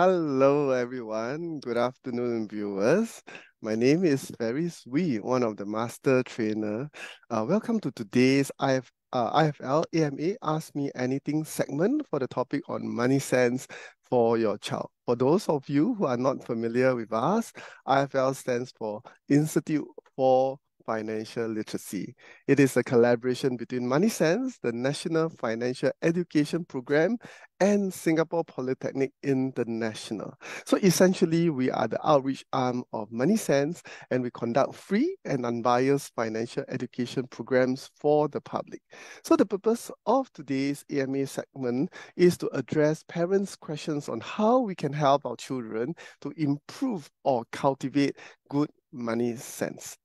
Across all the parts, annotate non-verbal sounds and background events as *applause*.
Hello, everyone. Good afternoon, viewers. My name is Ferris Wee, one of the master trainer. Uh, welcome to today's IF, uh, IFL AMA Ask Me Anything segment for the topic on money sense for your child. For those of you who are not familiar with us, IFL stands for Institute for financial literacy. It is a collaboration between Money Sense, the National Financial Education Program, and Singapore Polytechnic International. So essentially, we are the outreach arm of Money Sense, and we conduct free and unbiased financial education programs for the public. So the purpose of today's AMA segment is to address parents' questions on how we can help our children to improve or cultivate good money sense.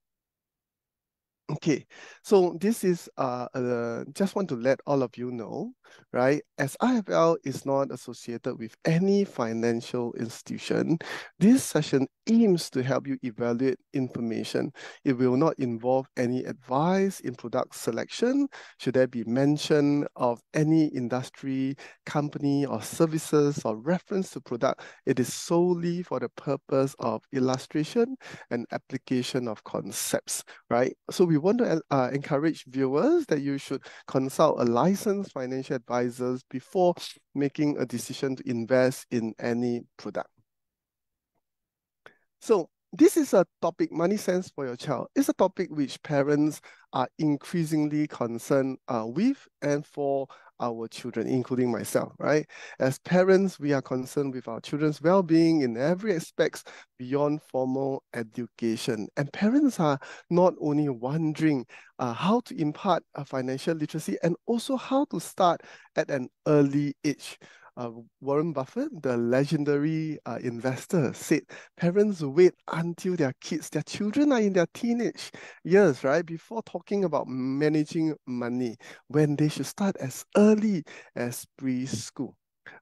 Okay, so this is uh, uh, just want to let all of you know, right? As IFL is not associated with any financial institution, this session aims to help you evaluate information. It will not involve any advice in product selection. Should there be mention of any industry, company, or services or reference to product, it is solely for the purpose of illustration and application of concepts, right? So we want to uh, encourage viewers that you should consult a licensed financial advisors before making a decision to invest in any product. So this is a topic, money sense for your child. It's a topic which parents are increasingly concerned uh, with and for our children, including myself, right? As parents, we are concerned with our children's well-being in every aspects beyond formal education. And parents are not only wondering uh, how to impart a financial literacy and also how to start at an early age. Uh, Warren Buffett, the legendary uh, investor, said parents wait until their kids, their children are in their teenage years, right, before talking about managing money, when they should start as early as preschool.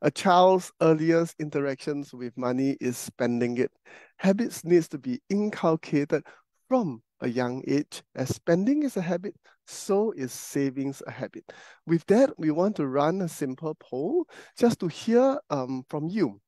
A child's earliest interactions with money is spending it. Habits needs to be inculcated from a young age. As spending is a habit, so is savings a habit. With that, we want to run a simple poll just to hear um, from you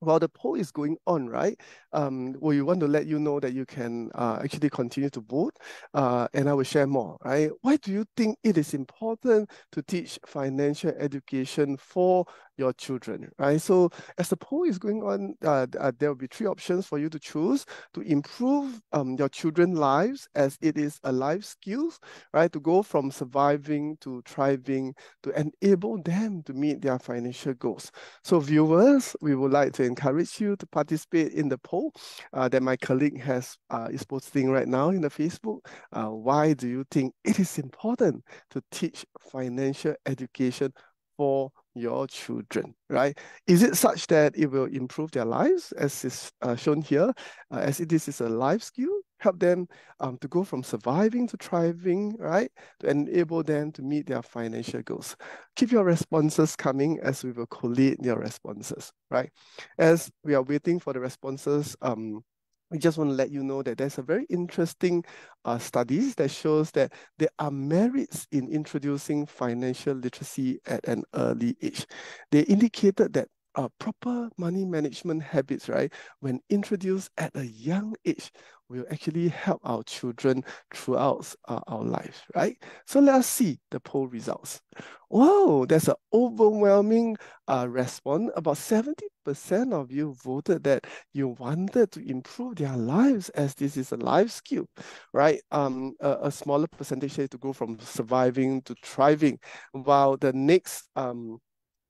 while the poll is going on, right, um, we want to let you know that you can uh, actually continue to vote, uh, and I will share more, right? Why do you think it is important to teach financial education for your children, right? So as the poll is going on, uh, uh, there will be three options for you to choose to improve um, your children's lives as it is a life skills, right? To go from surviving to thriving, to enable them to meet their financial goals. So viewers, we would like to encourage you to participate in the poll uh, that my colleague has uh, is posting right now in the Facebook. Uh, why do you think it is important to teach financial education for your children, right? Is it such that it will improve their lives as is uh, shown here, uh, as it is a life skill, help them um, to go from surviving to thriving, right? To enable them to meet their financial goals. Keep your responses coming as we will collate your responses, right? As we are waiting for the responses, um, we just want to let you know that there's a very interesting uh, studies that shows that there are merits in introducing financial literacy at an early age. They indicated that uh, proper money management habits, right, when introduced at a young age, will actually help our children throughout uh, our life, right? So let's see the poll results. Whoa, there's an overwhelming uh, response. About 70% of you voted that you wanted to improve their lives as this is a life skill, right? Um, a, a smaller percentage to go from surviving to thriving, while the next um,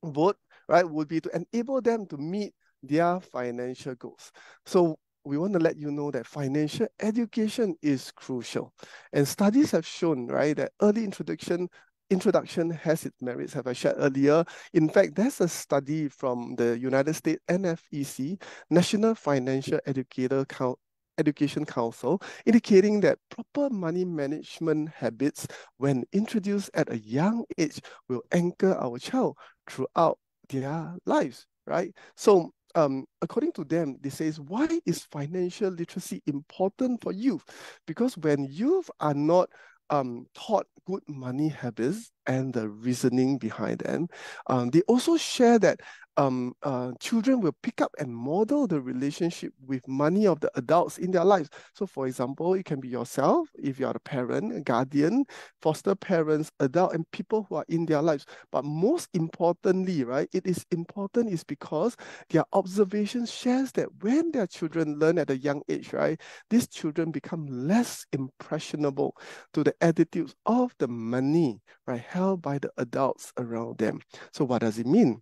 vote right, would be to enable them to meet their financial goals. So we want to let you know that financial education is crucial. And studies have shown, right, that early introduction introduction has its merits, have I shared earlier. In fact, there's a study from the United States NFEC, National Financial Educator Council, Education Council, indicating that proper money management habits, when introduced at a young age, will anchor our child throughout their lives, right? So um, according to them, they says, why is financial literacy important for youth? Because when youth are not um, taught good money habits and the reasoning behind them. Um, they also share that um, uh, children will pick up and model the relationship with money of the adults in their lives. So, for example, it can be yourself, if you are a parent, a guardian, foster parents, adult, and people who are in their lives. But most importantly, right, it is important is because their observation shares that when their children learn at a young age, right, these children become less impressionable to the attitudes of the money, right, held by the adults around them. So, what does it mean?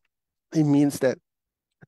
it means that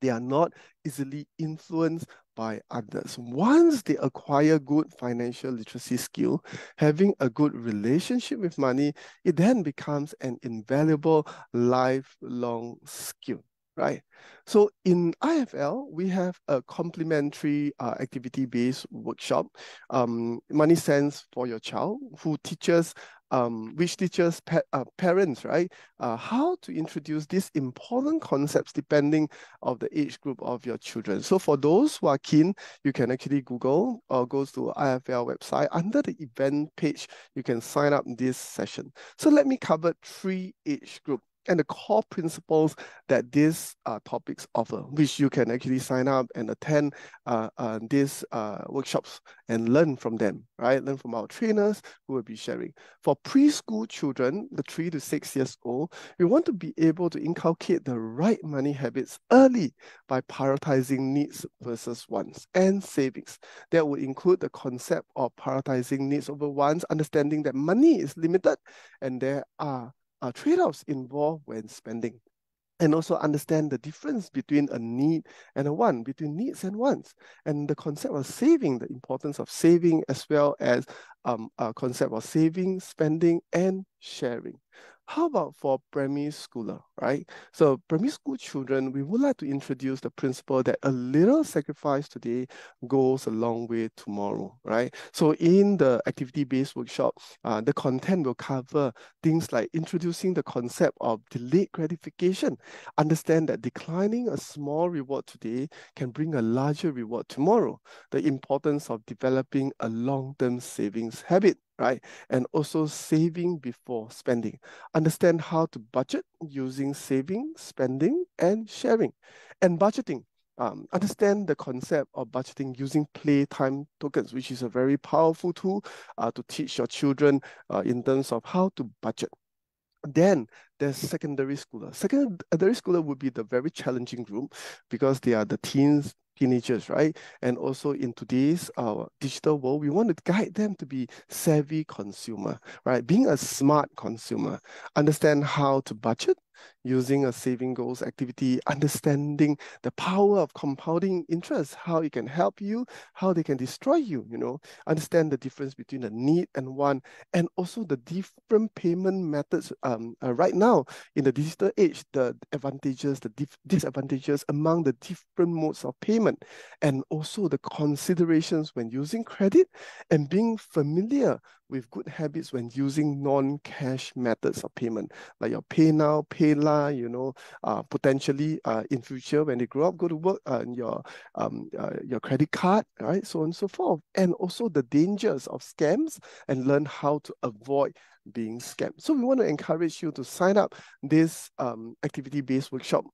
they are not easily influenced by others. Once they acquire good financial literacy skill, having a good relationship with money, it then becomes an invaluable lifelong skill right? So in IFL, we have a complementary uh, activity-based workshop, um, Money Sense for your child, who teaches um, which teaches pa uh, parents, right, uh, how to introduce these important concepts depending of the age group of your children. So for those who are keen, you can actually Google or go to IFL website. Under the event page, you can sign up this session. So let me cover three age group and the core principles that these uh, topics offer, which you can actually sign up and attend uh, uh, these uh, workshops and learn from them, right? Learn from our trainers who will be sharing. For preschool children, the three to six years old, we want to be able to inculcate the right money habits early by prioritizing needs versus wants and savings. That would include the concept of prioritizing needs over wants, understanding that money is limited and there are uh, trade-offs involved when spending and also understand the difference between a need and a want, between needs and wants, and the concept of saving, the importance of saving, as well as um, a concept of saving, spending, and sharing. How about for primary schooler, right? So primary school children, we would like to introduce the principle that a little sacrifice today goes a long way tomorrow, right? So in the activity-based workshop, uh, the content will cover things like introducing the concept of delayed gratification. Understand that declining a small reward today can bring a larger reward tomorrow. The importance of developing a long-term savings habit right? And also saving before spending. Understand how to budget using saving, spending, and sharing. And budgeting. Um, understand the concept of budgeting using playtime tokens, which is a very powerful tool uh, to teach your children uh, in terms of how to budget. Then there's secondary schooler. Secondary schooler would be the very challenging group because they are the teens, teenagers, right? And also in today's uh, digital world, we want to guide them to be savvy consumer, right? Being a smart consumer, understand how to budget, using a saving goals activity, understanding the power of compounding interest, how it can help you, how they can destroy you, you know, understand the difference between the need and want, and also the different payment methods um, uh, right now in the digital age, the advantages, the disadvantages among the different modes of payment, and also the considerations when using credit and being familiar with good habits when using non-cash methods of payment, like your Pay Now, PayLah, you know, uh, potentially uh, in future when they grow up, go to work, uh, your um, uh, your credit card, right, so on and so forth, and also the dangers of scams and learn how to avoid being scammed. So we want to encourage you to sign up this um, activity-based workshop,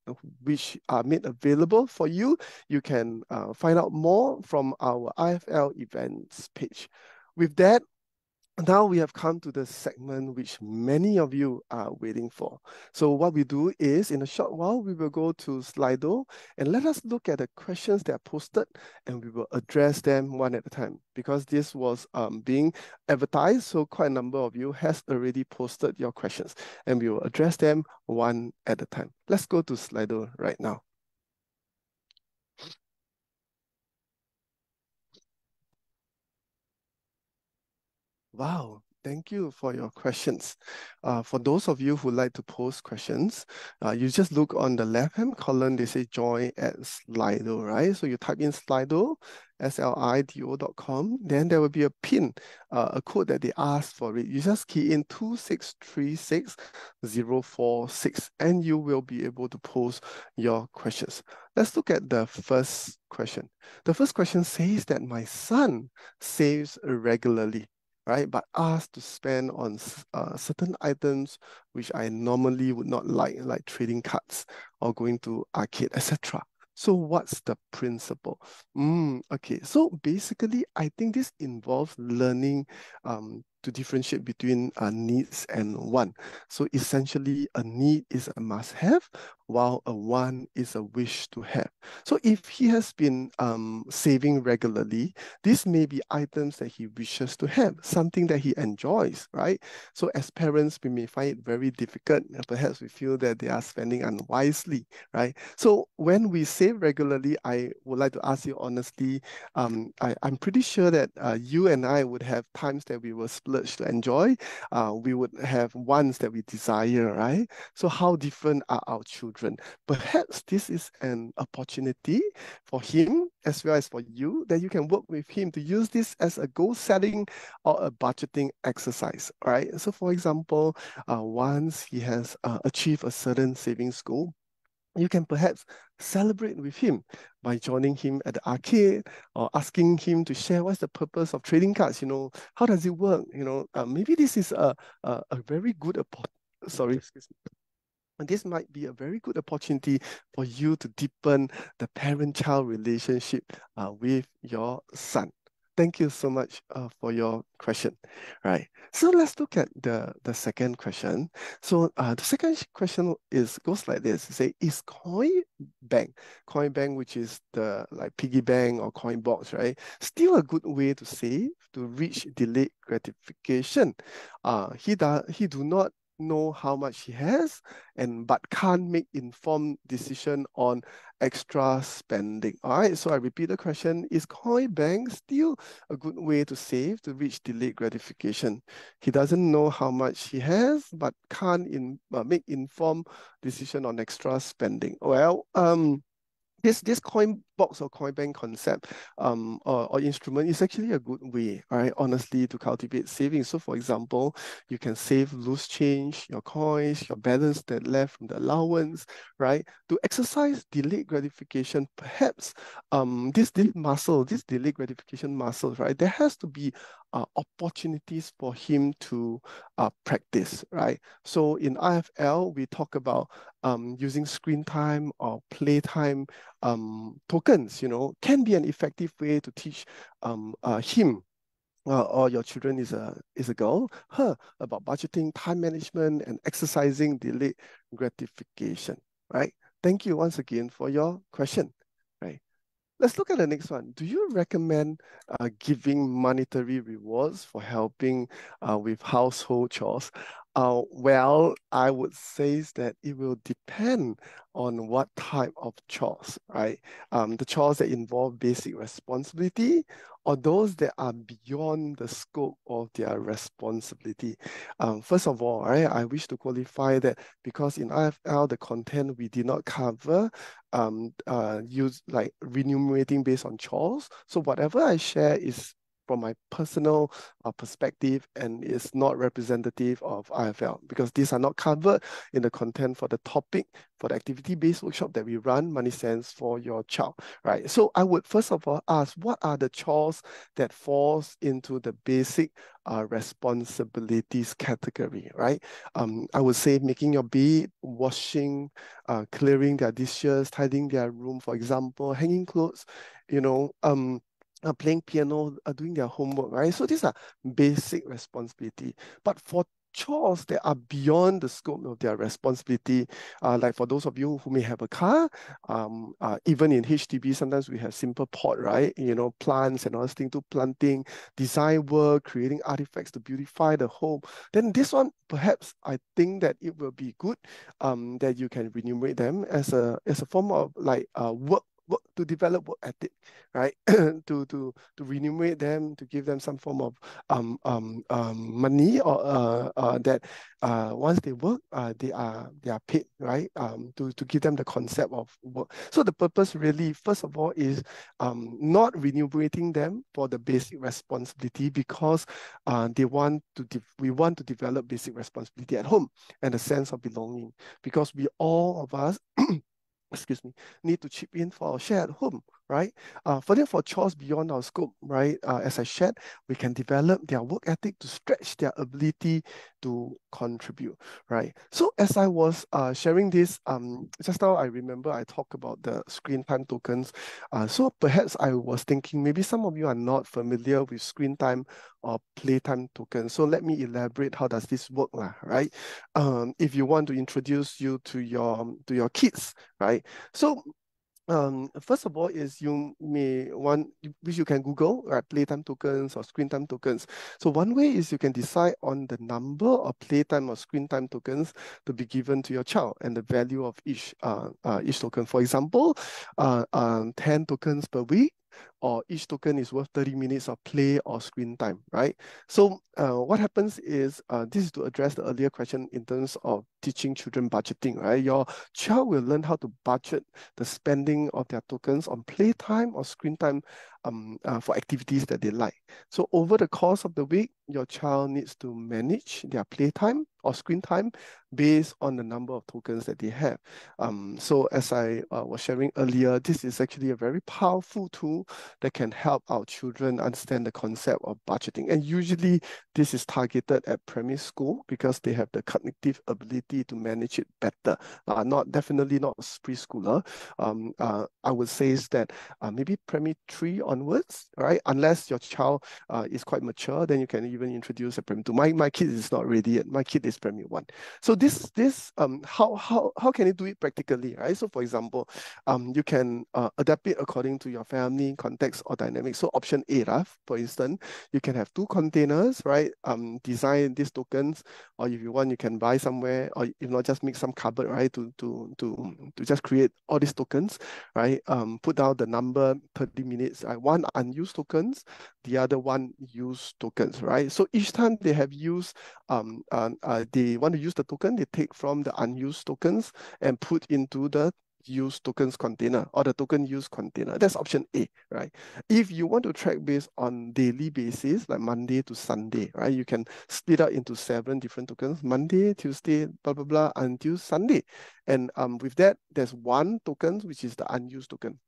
which are made available for you. You can uh, find out more from our IFL events page. With that, now we have come to the segment which many of you are waiting for. So what we do is in a short while, we will go to Slido and let us look at the questions that are posted and we will address them one at a time because this was um, being advertised. So quite a number of you has already posted your questions and we will address them one at a time. Let's go to Slido right now. Wow, thank you for your questions. Uh, for those of you who like to post questions, uh, you just look on the left-hand column, they say join at Slido, right? So you type in Slido, S-L-I-D-O.com, then there will be a pin, uh, a code that they ask for it. You just key in 2636046 and you will be able to post your questions. Let's look at the first question. The first question says that my son saves regularly right? But asked to spend on uh, certain items which I normally would not like, like trading cards or going to arcade, etc. So what's the principle? Mm, okay, so basically, I think this involves learning um, to differentiate between uh, needs and want. So essentially, a need is a must-have, while a want is a wish to have. So if he has been um, saving regularly, this may be items that he wishes to have, something that he enjoys, right? So as parents, we may find it very difficult. Perhaps we feel that they are spending unwisely, right? So when we save regularly, I would like to ask you honestly, um, I, am pretty sure that uh, you and I would have times that we will splurge to enjoy. Uh, we would have ones that we desire, right? So how different are our children? children. Perhaps this is an opportunity for him as well as for you that you can work with him to use this as a goal setting or a budgeting exercise, right? So for example, uh, once he has uh, achieved a certain savings goal, you can perhaps celebrate with him by joining him at the arcade or asking him to share what's the purpose of trading cards you know. How does it work you know? Uh, maybe this is a, a, a very good sorry. Excuse me. And this might be a very good opportunity for you to deepen the parent-child relationship uh, with your son. Thank you so much uh, for your question. Right. So let's look at the, the second question. So uh, the second question is goes like this. Say, is coin bank, coin bank, which is the like piggy bank or coin box, right? Still a good way to save to reach delayed gratification. Uh, he does he do not know how much he has and but can't make informed decision on extra spending. All right, so I repeat the question, is coin bank still a good way to save to reach delayed gratification? He doesn't know how much he has but can't in, uh, make informed decision on extra spending. Well, um, this this coin box or coin bank concept um, or, or instrument is actually a good way, right, honestly, to cultivate savings. So for example, you can save loose change, your coins, your balance that left from the allowance, right? To exercise delayed gratification, perhaps um, this, this muscle, this delayed gratification muscle, right, there has to be uh, opportunities for him to uh, practice, right? So in IFL, we talk about um, using screen time or play time um, tokens, you know, can be an effective way to teach um, uh, him uh, or your children is a is a girl, her about budgeting, time management, and exercising delayed gratification. Right. Thank you once again for your question. Let's look at the next one. Do you recommend uh, giving monetary rewards for helping uh, with household chores? Uh, well, I would say that it will depend on what type of chores, right? Um, the chores that involve basic responsibility or those that are beyond the scope of their responsibility. Um, first of all, right, I wish to qualify that because in IFL, the content we did not cover um, uh, use like remunerating based on chores. So whatever I share is from my personal uh, perspective and is not representative of IFL because these are not covered in the content for the topic for the activity-based workshop that we run, Money Sense for your child, right? So I would first of all ask, what are the chores that falls into the basic uh, responsibilities category, right? Um, I would say making your bed, washing, uh, clearing their dishes, tidying their room, for example, hanging clothes, you know, um, uh, playing piano, uh, doing their homework, right? So these are basic responsibility. But for chores that are beyond the scope of their responsibility, uh, like for those of you who may have a car, um, uh, even in HDB, sometimes we have simple pot, right? You know, plants and all this thing to planting, design work, creating artifacts to beautify the home. Then this one, perhaps I think that it will be good um, that you can remunerate them as a as a form of like uh, work work to develop work ethic, right? *clears throat* to to to remunerate them, to give them some form of um um um money or uh, uh that uh once they work, uh they are they are paid, right? Um to to give them the concept of work. So the purpose really, first of all, is um not remunerating them for the basic responsibility because uh they want to we want to develop basic responsibility at home and a sense of belonging because we all of us *clears throat* excuse me, need to chip in for our share at home, right? Uh, further for chores beyond our scope, right? Uh, as I shared, we can develop their work ethic to stretch their ability to contribute, right? So as I was uh, sharing this, um, just now I remember I talked about the screen time tokens. Uh, so perhaps I was thinking maybe some of you are not familiar with screen time or playtime tokens. So let me elaborate how does this work, lah, right? Um, if you want to introduce you to your to your kids, right? So um, first of all is you may want, which you can Google, right, playtime tokens or screen time tokens. So one way is you can decide on the number of playtime or screen time tokens to be given to your child and the value of each uh, uh each token. For example, uh, um, 10 tokens per week or each token is worth 30 minutes of play or screen time, right? So uh, what happens is, uh, this is to address the earlier question in terms of teaching children budgeting, right? Your child will learn how to budget the spending of their tokens on playtime or screen time um, uh, for activities that they like. So over the course of the week, your child needs to manage their playtime or screen time based on the number of tokens that they have. Um, so as I uh, was sharing earlier, this is actually a very powerful tool that can help our children understand the concept of budgeting. And usually this is targeted at primary school because they have the cognitive ability to manage it better. Uh, not definitely not preschooler. Um, uh, I would say is that uh, maybe primary three onwards, right? Unless your child uh, is quite mature, then you can even introduce a primary two. My my kid is not ready yet. My kid is primary one. So this this um how how how can you do it practically, right? So for example, um you can uh, adapt it according to your family context or dynamic. So option A, right, for instance, you can have two containers, right? Um, design these tokens, or if you want, you can buy somewhere, or if not, just make some cupboard, right? To to to to just create all these tokens, right? Um, put down the number 30 minutes. One unused tokens, the other one used tokens, right? So each time they have used, um, uh, uh, they want to use the token, they take from the unused tokens and put into the use tokens container or the token use container. That's option A, right? If you want to track based on daily basis, like Monday to Sunday, right? You can split out into seven different tokens, Monday, Tuesday, blah, blah, blah, until Sunday. And um, with that, there's one token, which is the unused token.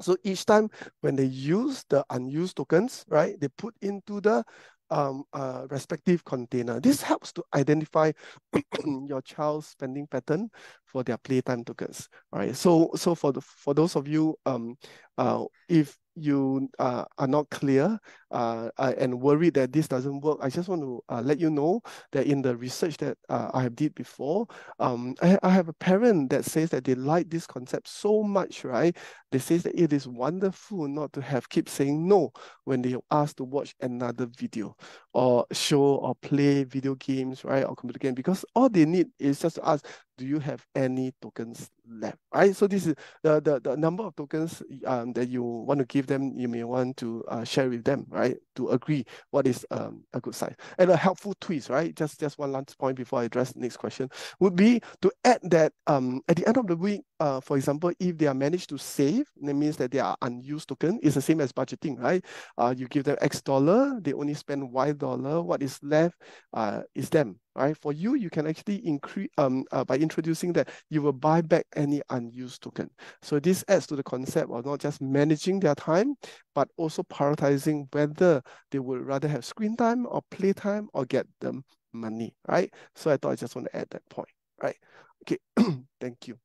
So each time when they use the unused tokens, right, they put into the um, uh, respective container. This helps to identify *clears throat* your child's spending pattern for their playtime tokens. Right. So so for the for those of you um uh if you uh, are not clear uh, uh, and worried that this doesn't work, I just want to uh, let you know that in the research that uh, I have did before, um, I, I, have a parent that says that they like this concept so much, right? They say that it is wonderful not to have keep saying no when they asked to watch another video or show or play video games, right, or computer game, because all they need is just to ask, do you have any tokens left, right? So this is the, the, the number of tokens um, that you want to give them, you may want to uh, share with them, right? To agree what is um, a good size. And a helpful twist, right? Just, just one last point before I address the next question, would be to add that um, at the end of the week, uh, for example, if they are managed to save, that means that they are unused token. It's the same as budgeting, right? Uh, you give them X dollar, they only spend Y dollar. What is left uh, is them, right? For you, you can actually increase um uh, by introducing that you will buy back any unused token. So this adds to the concept of not just managing their time, but also prioritizing whether they would rather have screen time or play time or get them money, right? So I thought I just want to add that point, right? Okay, *clears throat* thank you.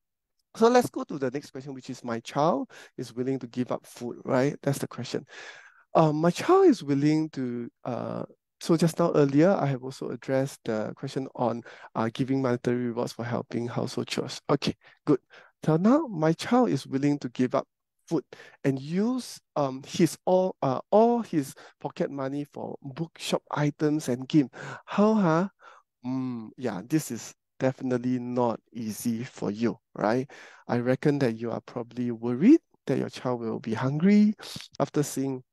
So let's go to the next question, which is my child is willing to give up food, right? That's the question. Um, my child is willing to uh, so just now earlier, I have also addressed the question on uh, giving monetary rewards for helping household chores. Okay, good. So now my child is willing to give up food and use um his all uh all his pocket money for bookshop items and game. How huh? Mm, yeah, this is definitely not easy for you, right? I reckon that you are probably worried that your child will be hungry after seeing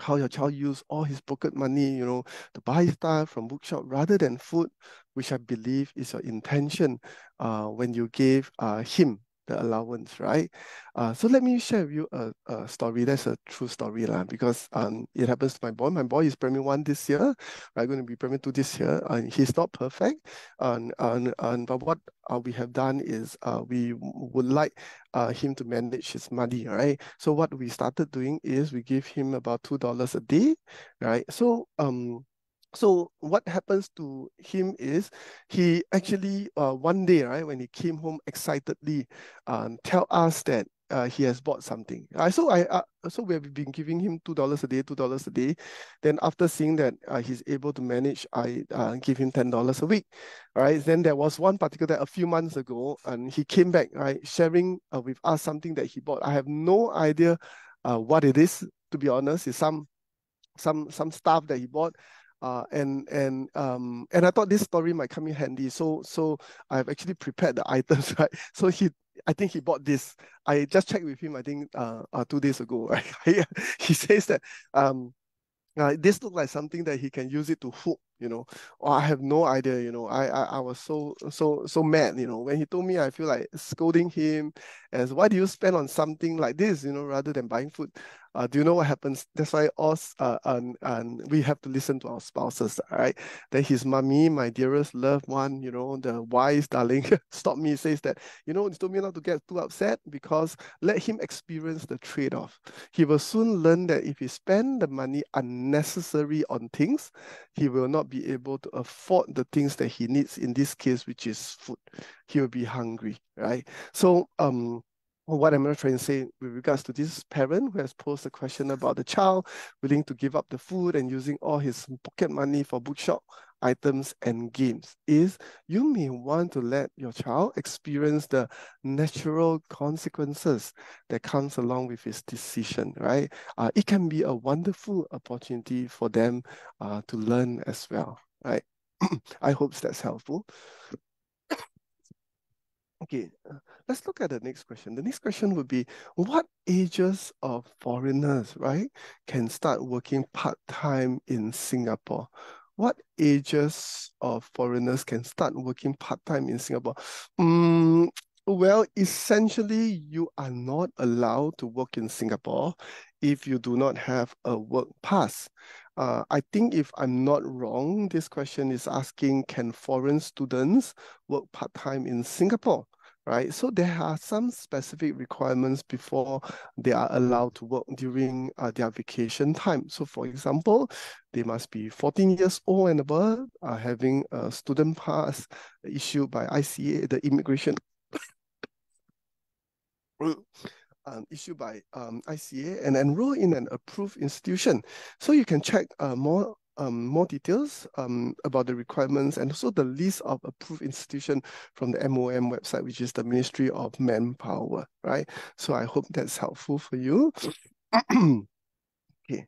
how your child use all his pocket money, you know, to buy stuff from bookshop rather than food, which I believe is your intention uh, when you gave uh, him the allowance, right? Uh, so let me share with you a, a story. That's a true story lah, because um, it happens to my boy. My boy is primary one this year. I'm going to be primary two this year. And he's not perfect. And, and, and but what uh, we have done is uh, we would like uh, him to manage his money, right? So what we started doing is we give him about two dollars a day, right? So um so what happens to him is he actually uh, one day right when he came home excitedly um, tell us that uh, he has bought something. Uh, so I uh, so we have been giving him two dollars a day, two dollars a day. Then after seeing that uh, he's able to manage, I uh, give him ten dollars a week. Right. Then there was one particular a few months ago, and he came back right sharing uh, with us something that he bought. I have no idea what it is. To be honest, it's some some some stuff that he bought. Uh, and and um and I thought this story might come in handy. So so I've actually prepared the *laughs* items, right? So he I think he bought this. I just checked with him. I think uh, uh two days ago, *laughs* right? he says that um uh, this looked like something that he can use it to hook you know or i have no idea you know I, I i was so so so mad you know when he told me i feel like scolding him as why do you spend on something like this you know rather than buying food uh, do you know what happens? That's why us, uh, and, and we have to listen to our spouses, right? Then his mommy, my dearest loved one, you know, the wise darling, *laughs* stop me, says that, you know, he told me not to get too upset because let him experience the trade-off. He will soon learn that if he spend the money unnecessary on things, he will not be able to afford the things that he needs in this case, which is food. He will be hungry, right? So, um, what I'm trying to say with regards to this parent who has posed a question about the child willing to give up the food and using all his pocket money for bookshop items and games is you may want to let your child experience the natural consequences that comes along with his decision, right? Uh, it can be a wonderful opportunity for them uh, to learn as well, right? *clears throat* I hope that's helpful. *coughs* Okay, uh, let's look at the next question. The next question would be, what ages of foreigners, right, can start working part-time in Singapore? What ages of foreigners can start working part-time in Singapore? Mm, well, essentially, you are not allowed to work in Singapore if you do not have a work pass. Uh, I think if I'm not wrong, this question is asking, can foreign students work part-time in Singapore? Right, so there are some specific requirements before they are allowed to work during uh, their vacation time. So for example, they must be 14 years old and above, uh, having a student pass issued by ICA, the immigration *coughs* um, issued by um, ICA and enroll in an approved institution. So you can check uh, more um, more details um, about the requirements and also the list of approved institution from the MOM website, which is the Ministry of Manpower, right? So I hope that's helpful for you. *clears throat* okay.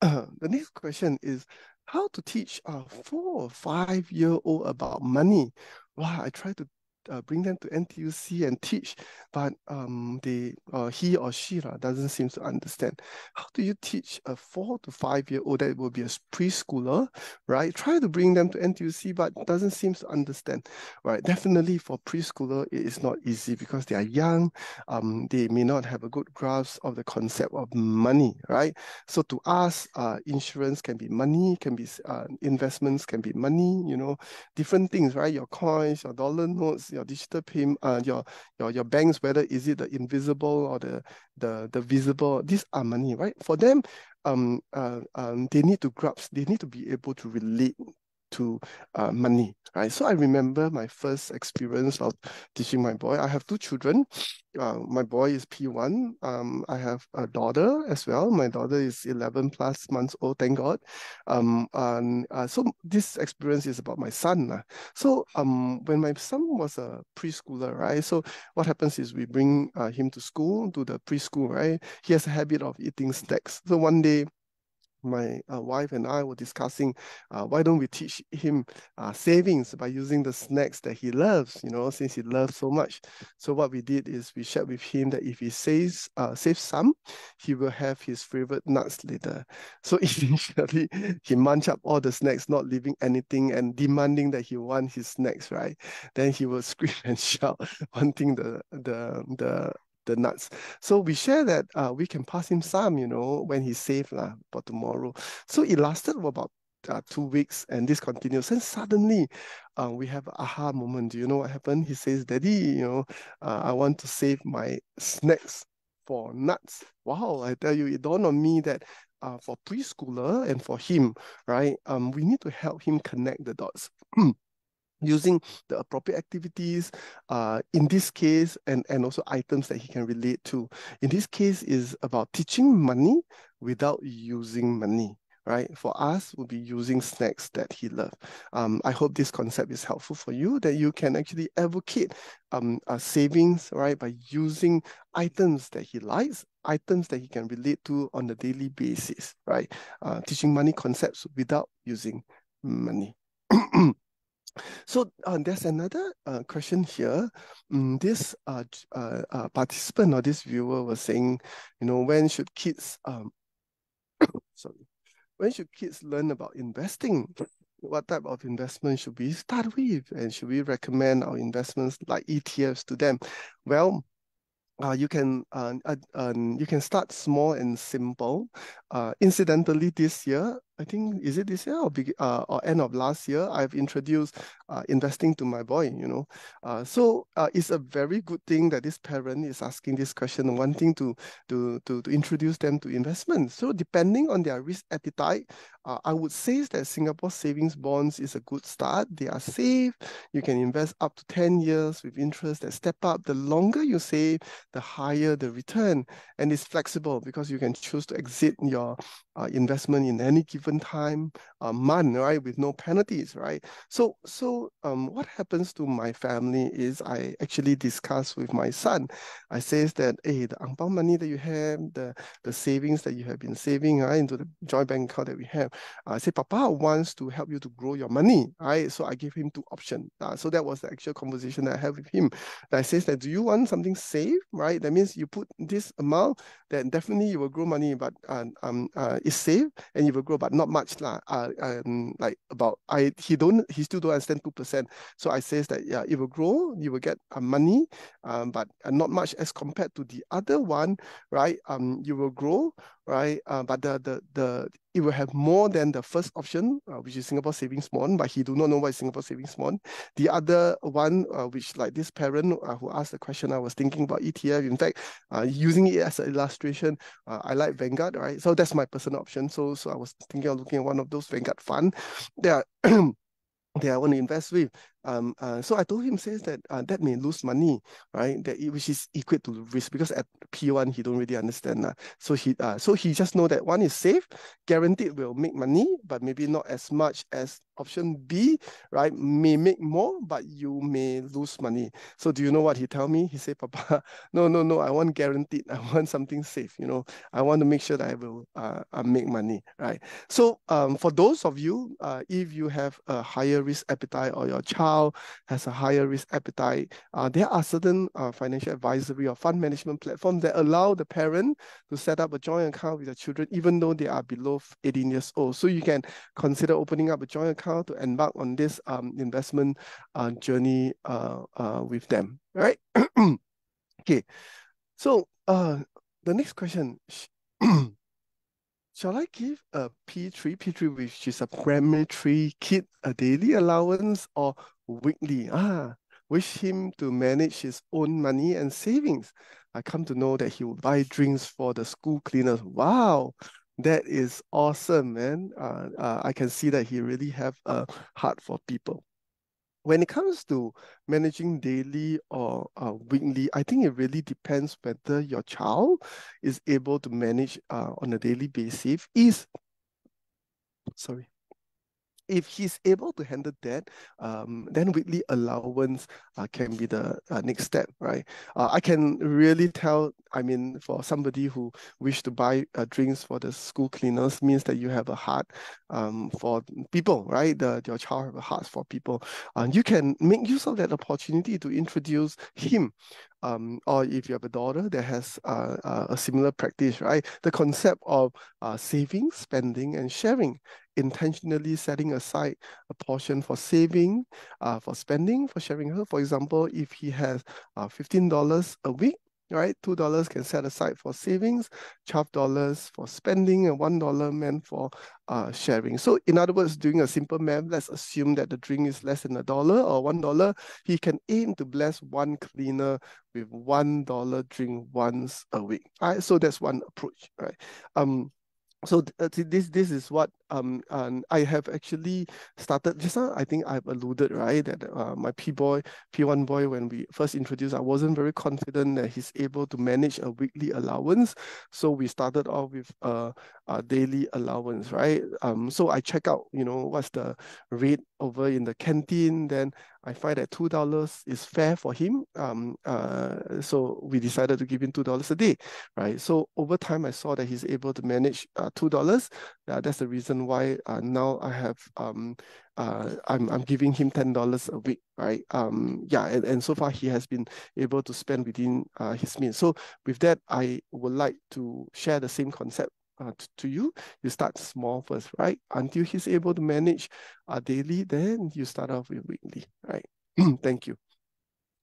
Uh, *clears throat* the next question is how to teach a four or five year old about money. Wow, I try to uh, bring them to NTUC and teach, but um, they uh, he or she uh, doesn't seem to understand. How do you teach a four to five year old that will be a preschooler, right? Try to bring them to NTUC, but doesn't seem to understand, right? Definitely for preschooler, it is not easy because they are young. Um, they may not have a good grasp of the concept of money, right? So to us, uh, insurance can be money, can be uh, investments, can be money, you know, different things, right? Your coins, your dollar notes, your digital payment, uh, your your your banks, whether is it the invisible or the the the visible, these are money, right? For them, um, uh, um, they need to grasp, they need to be able to relate to uh, money, right? So I remember my first experience of teaching my boy. I have two children. Uh, my boy is P1. Um, I have a daughter as well. My daughter is 11 plus months old, thank God. Um, and uh, so this experience is about my son. So um, when my son was a preschooler, right? So what happens is we bring uh, him to school, to the preschool, right? He has a habit of eating snacks. So one day, my uh, wife and I were discussing, uh, why don't we teach him uh, savings by using the snacks that he loves, you know, since he loves so much. So what we did is we shared with him that if he saves, uh, saves some, he will have his favorite nuts later. So *laughs* initially, he munch up all the snacks, not leaving anything and demanding that he want his snacks, right? Then he will scream *laughs* and shout, wanting the, the, the the nuts. So we share that uh, we can pass him some, you know, when he's safe lah, for tomorrow. So it lasted for about uh, two weeks and this continues. And suddenly uh, we have aha moment. Do you know what happened? He says, Daddy, you know, uh, I want to save my snacks for nuts. Wow, I tell you, it dawned on me that uh, for preschooler and for him, right, um, we need to help him connect the dots. *clears throat* using the appropriate activities uh, in this case and, and also items that he can relate to. In this case is about teaching money without using money, right? For us, we'll be using snacks that he loves. Um, I hope this concept is helpful for you, that you can actually advocate um, uh, savings, right? By using items that he likes, items that he can relate to on a daily basis, right? Uh, teaching money concepts without using money. *clears throat* So uh, there's another uh, question here. Um, this uh, uh, uh, participant or this viewer was saying, you know, when should kids, um, *coughs* sorry, when should kids learn about investing? What type of investment should we start with? And should we recommend our investments like ETFs to them? Well, uh, you can uh, uh, you can start small and simple. Uh, incidentally, this year I think is it this year or uh, or end of last year, I've introduced uh, investing to my boy. You know, uh, so uh, it's a very good thing that this parent is asking this question, wanting to to to to introduce them to investment. So depending on their risk appetite, uh, I would say that Singapore savings bonds is a good start. They are safe. You can invest up to ten years with interest that step up. The longer you save, the higher the return, and it's flexible because you can choose to exit your uh, investment in any given time, a month, right, with no penalties, right? So, so um, what happens to my family is I actually discuss with my son. I says that, hey, the ang money that you have, the the savings that you have been saving, right, into the joint bank account that we have. I say, Papa wants to help you to grow your money, right? So I give him two options. Uh, so that was the actual conversation that I have with him. I says that, do you want something safe, right? That means you put this amount, then definitely you will grow money, but uh, um, uh, it's safe and you will grow, but not much lah. Uh, um, like about I he don't he still don't understand two percent. So I says that yeah, it will grow, you will get uh, money, um, but uh, not much as compared to the other one, right? Um, you will grow, right? Uh, but the the the it will have more than the first option, uh, which is Singapore Savings Bond, but he do not know what is Singapore Savings Bond. The other one, uh, which like this parent uh, who asked the question, I was thinking about ETF. In fact, uh, using it as an illustration, uh, I like Vanguard, right? So that's my personal option. So so I was thinking of looking at one of those Vanguard fund. There *clears throat* that I want to invest with. Um, uh, so I told him says that uh, that may lose money, right? That which is equal to risk because at P1 he don't really understand. Uh. So he uh, so he just know that one is safe, guaranteed will make money, but maybe not as much as option B, right? May make more, but you may lose money. So do you know what he tell me? He said, Papa, *laughs* no, no, no, I want guaranteed. I want something safe, you know. I want to make sure that I will uh, uh make money, right? So um, for those of you, uh, if you have a higher risk appetite or your child has a higher risk appetite. Uh, there are certain uh, financial advisory or fund management platforms that allow the parent to set up a joint account with the children, even though they are below 18 years old. So you can consider opening up a joint account to embark on this um, investment uh, journey uh, uh, with them, right? *clears throat* okay, so uh, the next question. *clears throat* Shall I give a P3, P3 which is a primary three kid a daily allowance or weekly? Ah, wish him to manage his own money and savings. I come to know that he will buy drinks for the school cleaners. Wow, that is awesome, man. Uh, uh, I can see that he really have a heart for people when it comes to managing daily or uh, weekly, I think it really depends whether your child is able to manage uh, on a daily basis. Is sorry, if he's able to handle that, um, then weekly allowance uh, can be the uh, next step, right? Uh, I can really tell, I mean, for somebody who wish to buy uh, drinks for the school cleaners means that you have a heart um, for people, right? The, your child have a heart for people. Uh, you can make use of that opportunity to introduce him um, or if you have a daughter that has uh, uh, a similar practice, right? The concept of uh, saving, spending, and sharing intentionally setting aside a portion for saving, uh, for spending, for sharing her. For example, if he has uh, $15 a week, right? $2 can set aside for savings, $12 for spending, and $1 meant for uh, sharing. So in other words, doing a simple math, let's assume that the drink is less than a dollar or $1. He can aim to bless one cleaner with $1 drink once a week. All right, so that's one approach, right? Um, so uh, this this is what um, um I have actually started just now. I think I've alluded right that uh, my P boy P1 boy when we first introduced I wasn't very confident that he's able to manage a weekly allowance. So we started off with a, a daily allowance right. Um so I check out you know what's the rate over in the canteen then I find that two dollars is fair for him. Um, uh, so we decided to give him two dollars a day, right? So over time, I saw that he's able to manage uh, two dollars. Uh, that's the reason why uh, now I have um, uh, I'm I'm giving him ten dollars a week, right? Um, yeah, and, and so far he has been able to spend within uh, his means. So with that, I would like to share the same concept uh, to you, you start small first, right? Until he's able to manage uh, daily, then you start off with weekly, right? *clears throat* Thank you.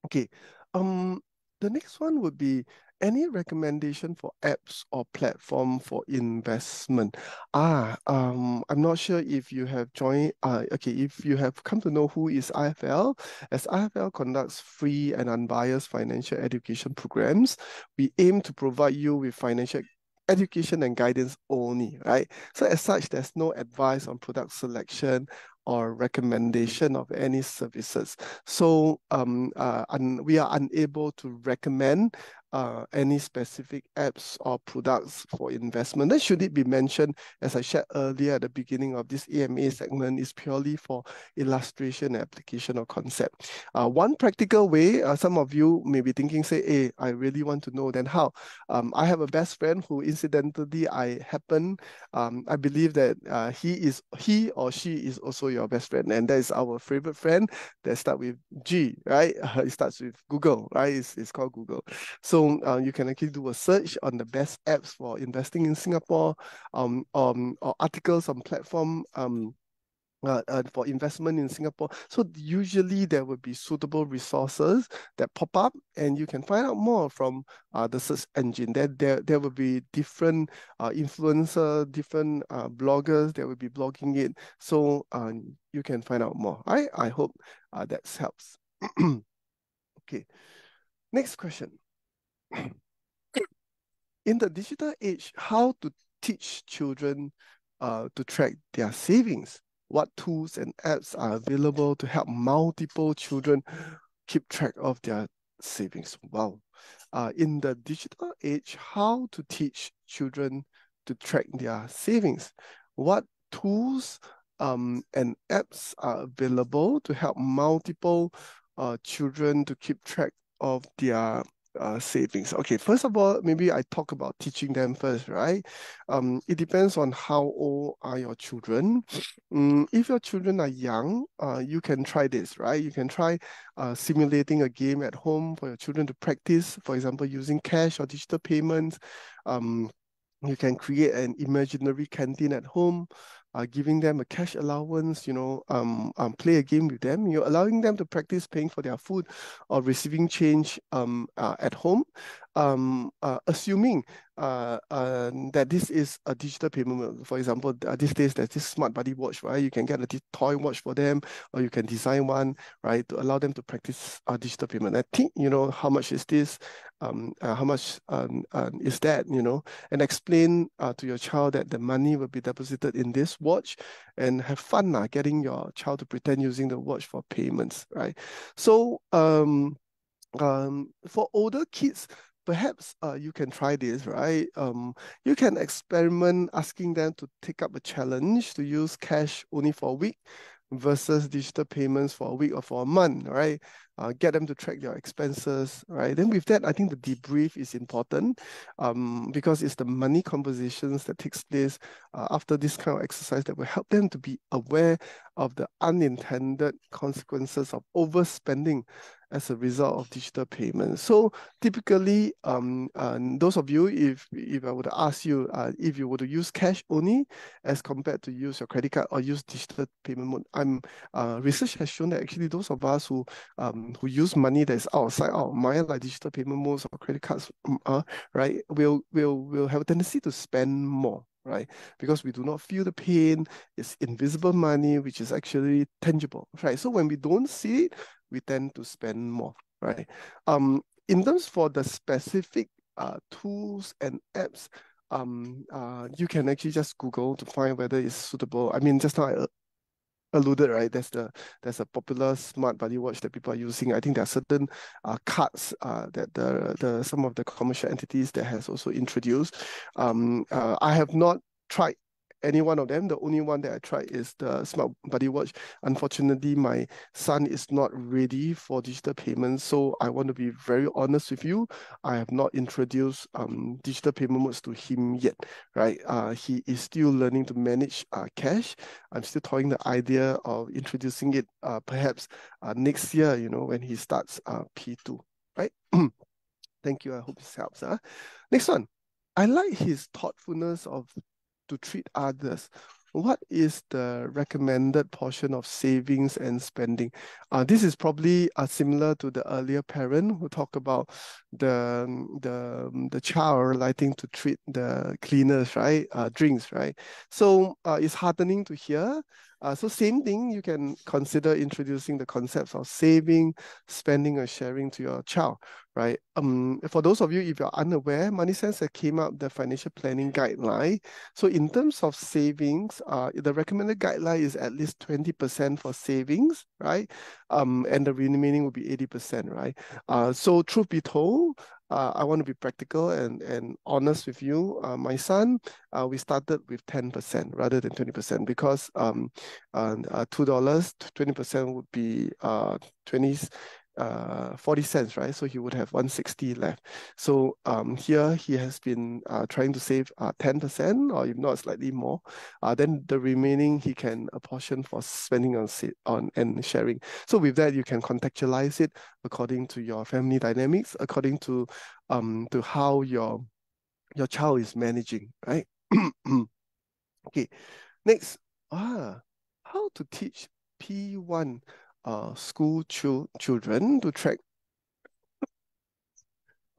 Okay. Um, the next one would be any recommendation for apps or platform for investment? Ah, um, I'm not sure if you have joined, uh, okay, if you have come to know who is IFL, as IFL conducts free and unbiased financial education programs, we aim to provide you with financial education and guidance only, right? So as such, there's no advice on product selection or recommendation of any services. So um, uh, we are unable to recommend uh, any specific apps or products for investment. Then should it be mentioned, as I shared earlier at the beginning of this AMA segment, is purely for illustration, application, or concept. Uh, one practical way, uh, some of you may be thinking, say, hey, I really want to know, then how? Um, I have a best friend who incidentally I happen, um, I believe that uh, he is he or she is also your best friend, and that is our favorite friend that start with G, right? *laughs* it starts with Google, right? It's, it's called Google. So so uh, you can actually do a search on the best apps for investing in Singapore, um, um, or articles on platform um, uh, uh, for investment in Singapore. So usually there will be suitable resources that pop up and you can find out more from uh, the search engine. There, there, there will be different uh, influencer, different uh, bloggers that will be blogging it. So uh, you can find out more. I, I hope uh, that helps. *clears throat* okay, next question in the digital age, how to teach children uh, to track their savings? What tools and apps are available to help multiple children keep track of their savings? Wow. Uh, in the digital age, how to teach children to track their savings? What tools um, and apps are available to help multiple uh, children to keep track of their uh, savings. Okay, first of all, maybe I talk about teaching them first, right? Um, it depends on how old are your children. Um, if your children are young, uh, you can try this, right? You can try uh, simulating a game at home for your children to practice, for example, using cash or digital payments. Um, you can create an imaginary canteen at home uh, giving them a cash allowance, you know, um, um, play a game with them. You're allowing them to practice paying for their food or receiving change um, uh, at home, um, uh, assuming uh, uh, that this is a digital payment. For example, uh, these days there's this smart buddy watch, right? You can get a toy watch for them, or you can design one, right, to allow them to practice uh, digital payment. I think you know how much is this, um, uh, how much um, uh, is that, you know, and explain uh, to your child that the money will be deposited in this watch, and have fun uh, getting your child to pretend using the watch for payments, right? So um, um, for older kids perhaps uh, you can try this, right? Um, you can experiment asking them to take up a challenge to use cash only for a week versus digital payments for a week or for a month, right? Uh, get them to track your expenses, right? Then with that, I think the debrief is important um, because it's the money conversations that takes place uh, after this kind of exercise that will help them to be aware of the unintended consequences of overspending as a result of digital payments. So typically, um, those of you, if if I to ask you, uh, if you were to use cash only as compared to use your credit card or use digital payment mode, I'm uh, research has shown that actually those of us who um, who use money that is outside our mind, like digital payment modes or credit cards, uh, right, will will will have a tendency to spend more right? Because we do not feel the pain, it's invisible money, which is actually tangible, right? So when we don't see it, we tend to spend more, right? Um, in terms for the specific uh, tools and apps, um, uh, you can actually just Google to find whether it's suitable. I mean, just now I alluded, right? There's the there's a popular smart buddy watch that people are using. I think there are certain uh, cards uh, that the the some of the commercial entities that has also introduced. Um, uh, I have not tried any one of them. The only one that I tried is the Smart Buddy Watch. Unfortunately, my son is not ready for digital payments. So I want to be very honest with you. I have not introduced um, digital payment modes to him yet, right? Uh, he is still learning to manage uh, cash. I'm still toying the idea of introducing it uh, perhaps uh, next year, you know, when he starts uh, P2, right? *clears throat* Thank you. I hope this helps. Huh? Next one. I like his thoughtfulness of to treat others, what is the recommended portion of savings and spending? Uh, this is probably uh, similar to the earlier parent who talked about the, the, the child liking to treat the cleaners, right? Uh, drinks, right? So uh, it's heartening to hear uh, so same thing, you can consider introducing the concepts of saving, spending, or sharing to your child, right? Um, for those of you, if you're unaware, MoneySense came out the financial planning guideline. So in terms of savings, uh, the recommended guideline is at least 20% for savings, right? Um, and the remaining will be 80%, right? Uh, so truth be told, uh, I want to be practical and, and honest with you. Uh, my son, uh, we started with 10% rather than 20% because um, uh, $2, 20% would be uh, 20, uh, 40 cents, right? So he would have 160 left. So um, here he has been uh, trying to save uh, 10% or if not slightly more. Uh, then the remaining he can apportion for spending on, on and sharing. So with that, you can contextualize it according to your family dynamics, according to um, to how your your child is managing, right? *clears throat* okay, next, ah, how to teach P1 uh, school ch children to track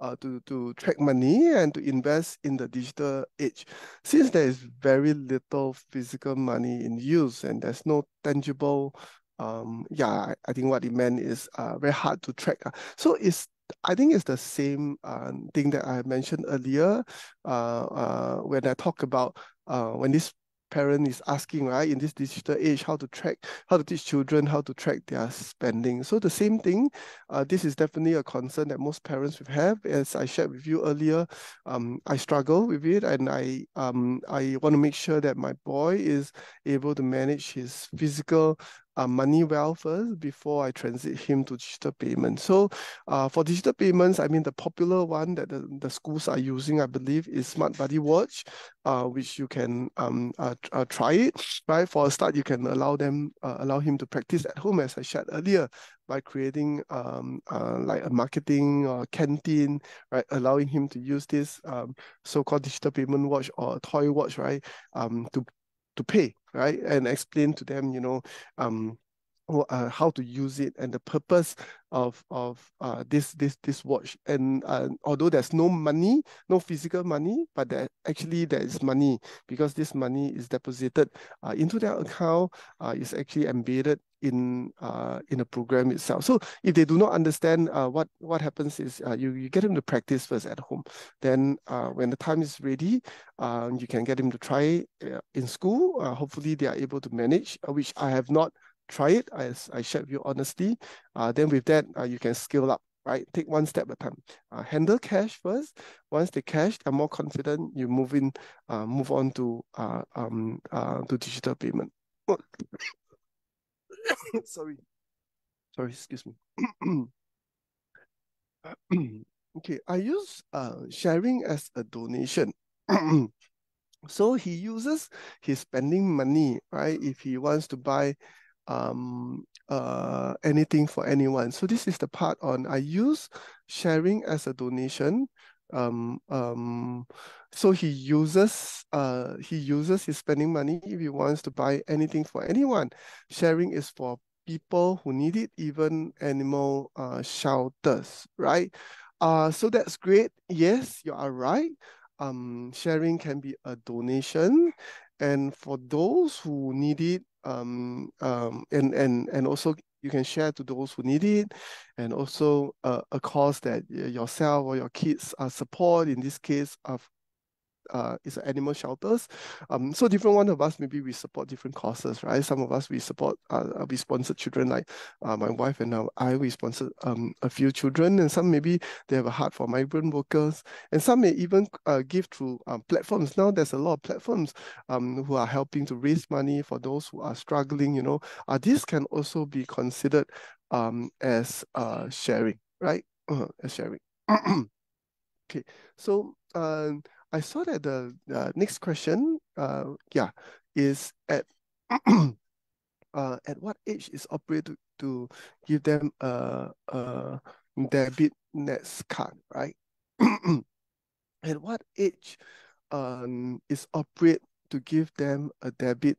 uh, to, to track money and to invest in the digital age. Since there is very little physical money in use and there's no tangible, um, yeah, I, think what it meant is uh, very hard to track. Uh, so it's I think it's the same uh, thing that I mentioned earlier uh, uh, when I talk about uh, when this parent is asking, right, in this digital age, how to track, how to teach children how to track their spending. So the same thing, uh, this is definitely a concern that most parents will have. As I shared with you earlier, um, I struggle with it and I, um, I want to make sure that my boy is able to manage his physical uh, money well first before I transit him to digital payment. So uh, for digital payments, I mean, the popular one that the, the schools are using, I believe, is Smart Buddy Watch, uh, which you can um, uh, uh, try it, right? For a start, you can allow them, uh, allow him to practice at home, as I shared earlier, by creating um, uh, like a marketing or canteen, right? Allowing him to use this um, so-called digital payment watch or toy watch, right? Um, to to pay, right? And explain to them, you know, um, uh, how to use it and the purpose of of uh, this this this watch. And uh, although there's no money, no physical money, but there actually there is money because this money is deposited uh, into their account. Uh, is actually embedded in uh, in a program itself. So if they do not understand what what happens is you you get them to practice first at home. Then when the time is ready, you can get them to try in school. Hopefully they are able to manage, which I have not try it as I shared with you honestly. Uh, then with that, uh, you can scale up right? Take one step at a time. Uh, handle cash first. Once they cash, they're more confident. You move in, uh, move on to uh, um uh to digital payment. *coughs* Sorry. Sorry, excuse me. *coughs* okay, I use sharing as a donation. *coughs* so he uses his spending money, right? If he wants to buy um uh anything for anyone. So this is the part on I use sharing as a donation. Um um so he uses uh he uses his spending money if he wants to buy anything for anyone. Sharing is for people who need it, even animal uh, shelters, right? Uh, so that's great. Yes, you are right. Um, sharing can be a donation. And for those who need it, um, um, and, and, and also you can share to those who need it, and also uh, a cause that yourself or your kids are support, in this case, of uh, is animal shelters. Um, so different one of us, maybe we support different causes, right? Some of us, we support, uh, uh we sponsor children like uh, my wife and I, we sponsor um, a few children and some maybe they have a heart for migrant workers and some may even uh, give through um, platforms. Now there's a lot of platforms um, who are helping to raise money for those who are struggling, you know. Uh, this can also be considered um, as uh, sharing, right? Uh, as sharing. *clears throat* okay, so um, I saw that the uh, next question, uh, yeah, is at *clears throat* uh, at what age is appropriate to, give them a, a debit NETS card, right? *clears throat* at what age um, is appropriate to give them a debit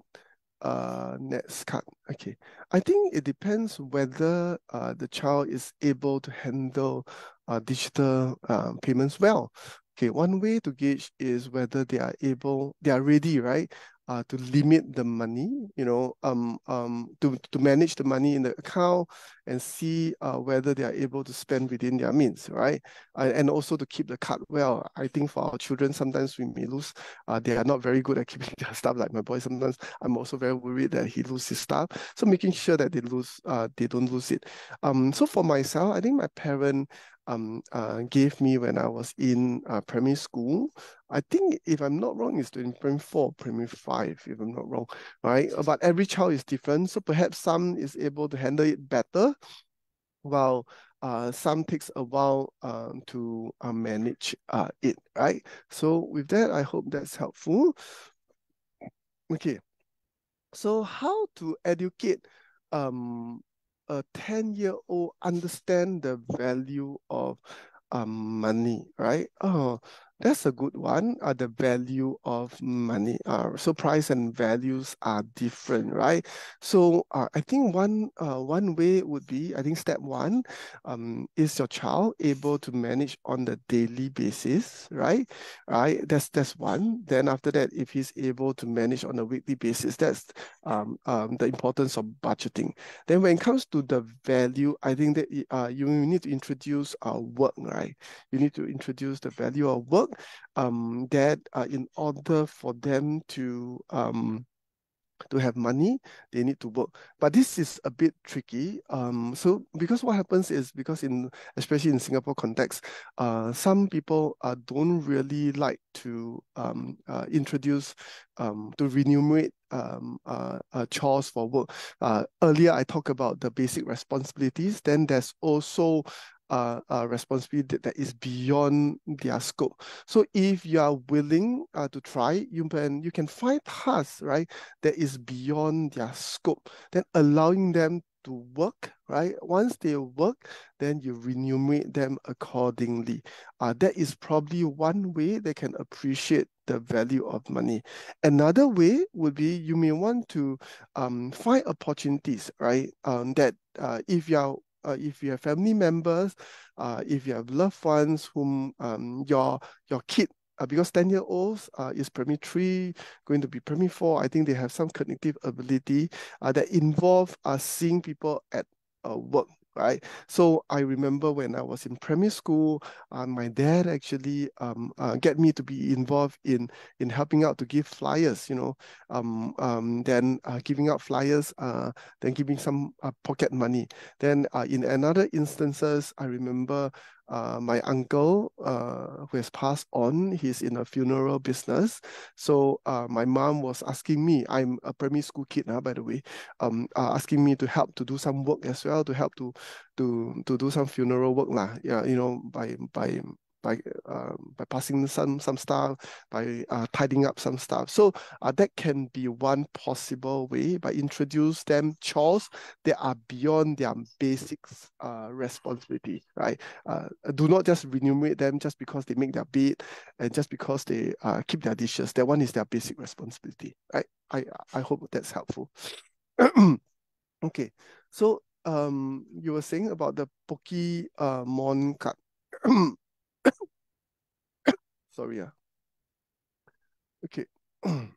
uh, NETS card? Okay, I think it depends whether uh, the child is able to handle uh, digital uh, payments well. Okay, one way to gauge is whether they are able, they are ready, right? Uh, to limit the money, you know, um, um, to, to manage the money in the account and see uh, whether they are able to spend within their means, right? Uh, and also to keep the card well. I think for our children, sometimes we may lose, uh, they are not very good at *laughs* keeping their stuff. Like my boy, sometimes I'm also very worried that he loses stuff. So making sure that they lose, uh, they don't lose it. Um, so for myself, I think my parent um, uh, gave me when I was in uh, primary school. I think if I'm not wrong, it's in primary four, primary five, if I'm not wrong, right? But every child is different. So perhaps some is able to handle it better, while uh, some takes a while um, to uh, manage uh, it, right? So with that, I hope that's helpful. Okay, so how to educate um, a 10 year old understand the value of um, money, right? Oh, that's a good one. Uh, the value of money. Uh, so price and values are different, right? So uh, I think one uh, one way would be, I think step one, um, is your child able to manage on the daily basis, right? Right. That's that's one. Then after that, if he's able to manage on a weekly basis, that's um, um the importance of budgeting. Then when it comes to the value, I think that uh, you need to introduce uh, work, right? You need to introduce the value of work um, that uh, in order for them to um, to have money, they need to work. But this is a bit tricky. Um, so because what happens is because in especially in Singapore context, uh, some people uh, don't really like to um, uh, introduce um, to remunerate um, uh, uh, chores for work. Uh, earlier I talked about the basic responsibilities. Then there's also uh, uh, responsibility that, is beyond their scope. So if you are willing uh, to try, you can you can find tasks right that is beyond their scope. Then allowing them to work, right? Once they work, then you remunerate them accordingly. Uh, that is probably one way they can appreciate the value of money. Another way would be you may want to um, find opportunities, right? Um, that uh, if you are uh, if you have family members, uh, if you have loved ones whom um, your your kid uh, because 10 year olds uh, is primary three, going to be primary four. I think they have some cognitive ability uh, that involve uh, seeing people at uh, work, right? So I remember when I was in primary school, uh, my dad actually um, uh, get me to be involved in in helping out to give flyers, you know, um, um, then uh, giving out flyers, uh, then giving some uh, pocket money. Then uh, in another instances, I remember uh, my uncle uh, who has passed on, he's in a funeral business. So uh, my mom was asking me, I'm a primary school kid now, by the way, um, uh, asking me to help to do some work as well, to help to to to do some funeral work lah. Yeah, you know, by by by uh, by passing some some stuff, by uh, tidying up some stuff. So uh, that can be one possible way by introduce them chores that are beyond their basics uh, responsibility, right? Uh, do not just remunerate them just because they make their bed and just because they uh, keep their dishes. That one is their basic responsibility? I I hope that's helpful. *clears throat* okay, so um, you were saying about the Pokemon card. *clears throat* Sorry, yeah. Okay. *clears throat*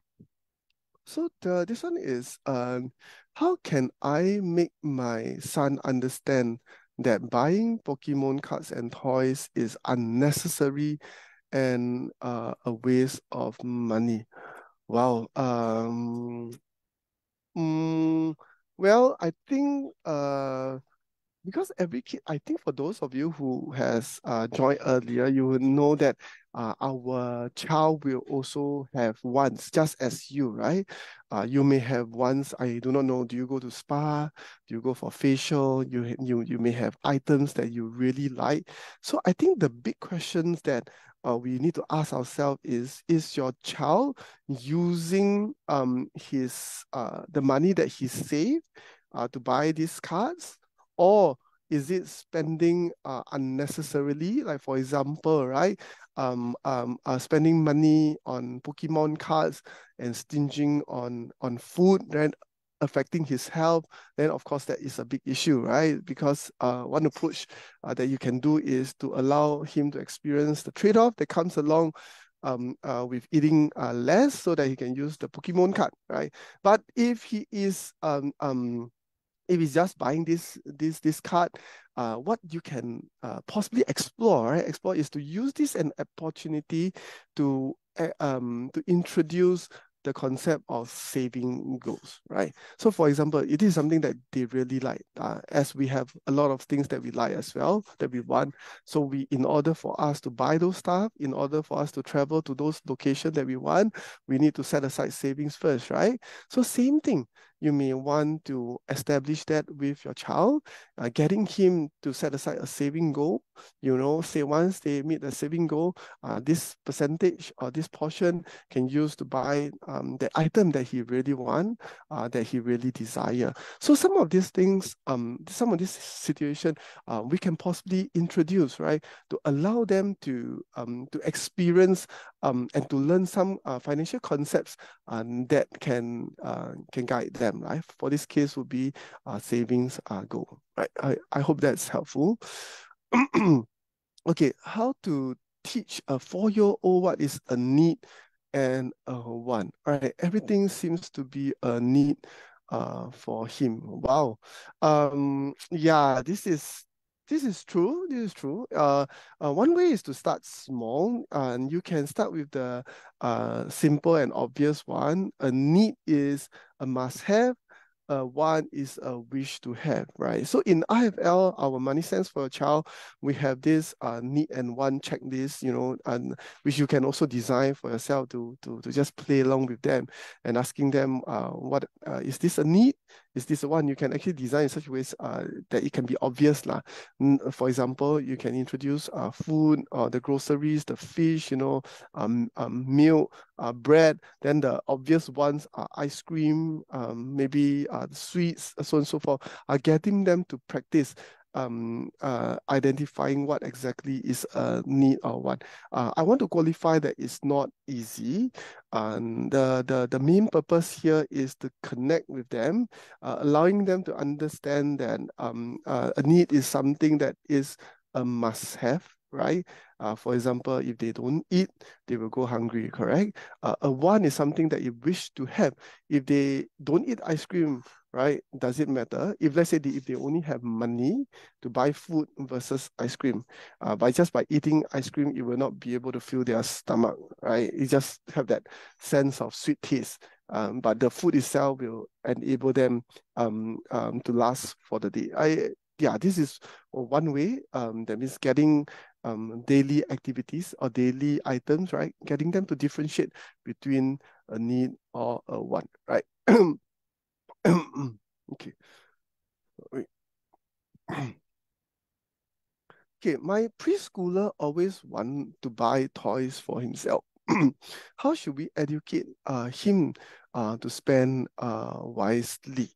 so the this one is um how can I make my son understand that buying Pokemon cards and toys is unnecessary and uh, a waste of money? Wow. Um, mm, well, I think uh because every kid, I think for those of you who has uh, joined earlier, you will know that uh, our child will also have wants, just as you, right? Uh, you may have wants, I do not know, do you go to spa? Do you go for facial? You, you, you may have items that you really like. So I think the big questions that uh, we need to ask ourselves is, is your child using um, his uh, the money that he saved uh, to buy these cards? or is it spending uh, unnecessarily? Like for example, right, um, um, uh, spending money on Pokemon cards and stinging on on food, then affecting his health, then of course that is a big issue, right? Because uh, one approach uh, that you can do is to allow him to experience the trade-off that comes along um, uh, with eating uh, less so that he can use the Pokemon card, right? But if he is um, um, if it's just buying this this this card, uh, what you can uh, possibly explore, right? Explore is to use this an opportunity to uh, um to introduce the concept of saving goals, right? So for example, it is something that they really like, uh, as we have a lot of things that we like as well, that we want. So we, in order for us to buy those stuff, in order for us to travel to those locations that we want, we need to set aside savings first, right? So same thing, you may want to establish that with your child, uh, getting him to set aside a saving goal. You know, say once they meet the saving goal, uh, this percentage or this portion can use to buy um, the item that he really want, uh, that he really desire. So some of these things, um, some of this situation, uh, we can possibly introduce, right, to allow them to um, to experience um, and to learn some uh, financial concepts um, that can uh, can guide them. Right, for this case would be uh, savings uh, goal. Right, I, I hope that's helpful. *clears throat* okay, how to teach a four-year-old what is a need and a want. All right, everything seems to be a need uh, for him. Wow. Um, yeah, this is this is true. This is true. Uh, uh, one way is to start small, and you can start with the uh, simple and obvious one. A need is a must-have uh, one is a wish to have, right? So in IFL, our MoneySense for a Child, we have this uh, need and want checklist, you know, and which you can also design for yourself to to, to just play along with them and asking them, uh, what uh, is this a need? Is this one you can actually design in such ways uh, that it can be obvious lah. For example, you can introduce uh, food or the groceries, the fish, you know, um, um milk, uh, bread. Then the obvious ones are ice cream, um, maybe uh, sweets, so on and so forth, are getting them to practice um, uh, identifying what exactly is a need or what. Uh, I want to qualify that it's not easy. And the, the, the main purpose here is to connect with them, uh, allowing them to understand that um, uh, a need is something that is a must have right? Uh, for example, if they don't eat, they will go hungry, correct? Uh, a want is something that you wish to have. If they don't eat ice cream, right? Does it matter? If let's say they, if they only have money to buy food versus ice cream, uh, by just by eating ice cream, it will not be able to fill their stomach, right? It just have that sense of sweet taste. Um, but the food itself will enable them um, um, to last for the day. I yeah, this is one way. Um, that means getting um, daily activities or daily items, right? Getting them to differentiate between a need or a want, right? *clears throat* *clears throat* okay. *clears throat* okay, my preschooler always want to buy toys for himself. *clears throat* How should we educate uh, him uh, to spend uh, wisely?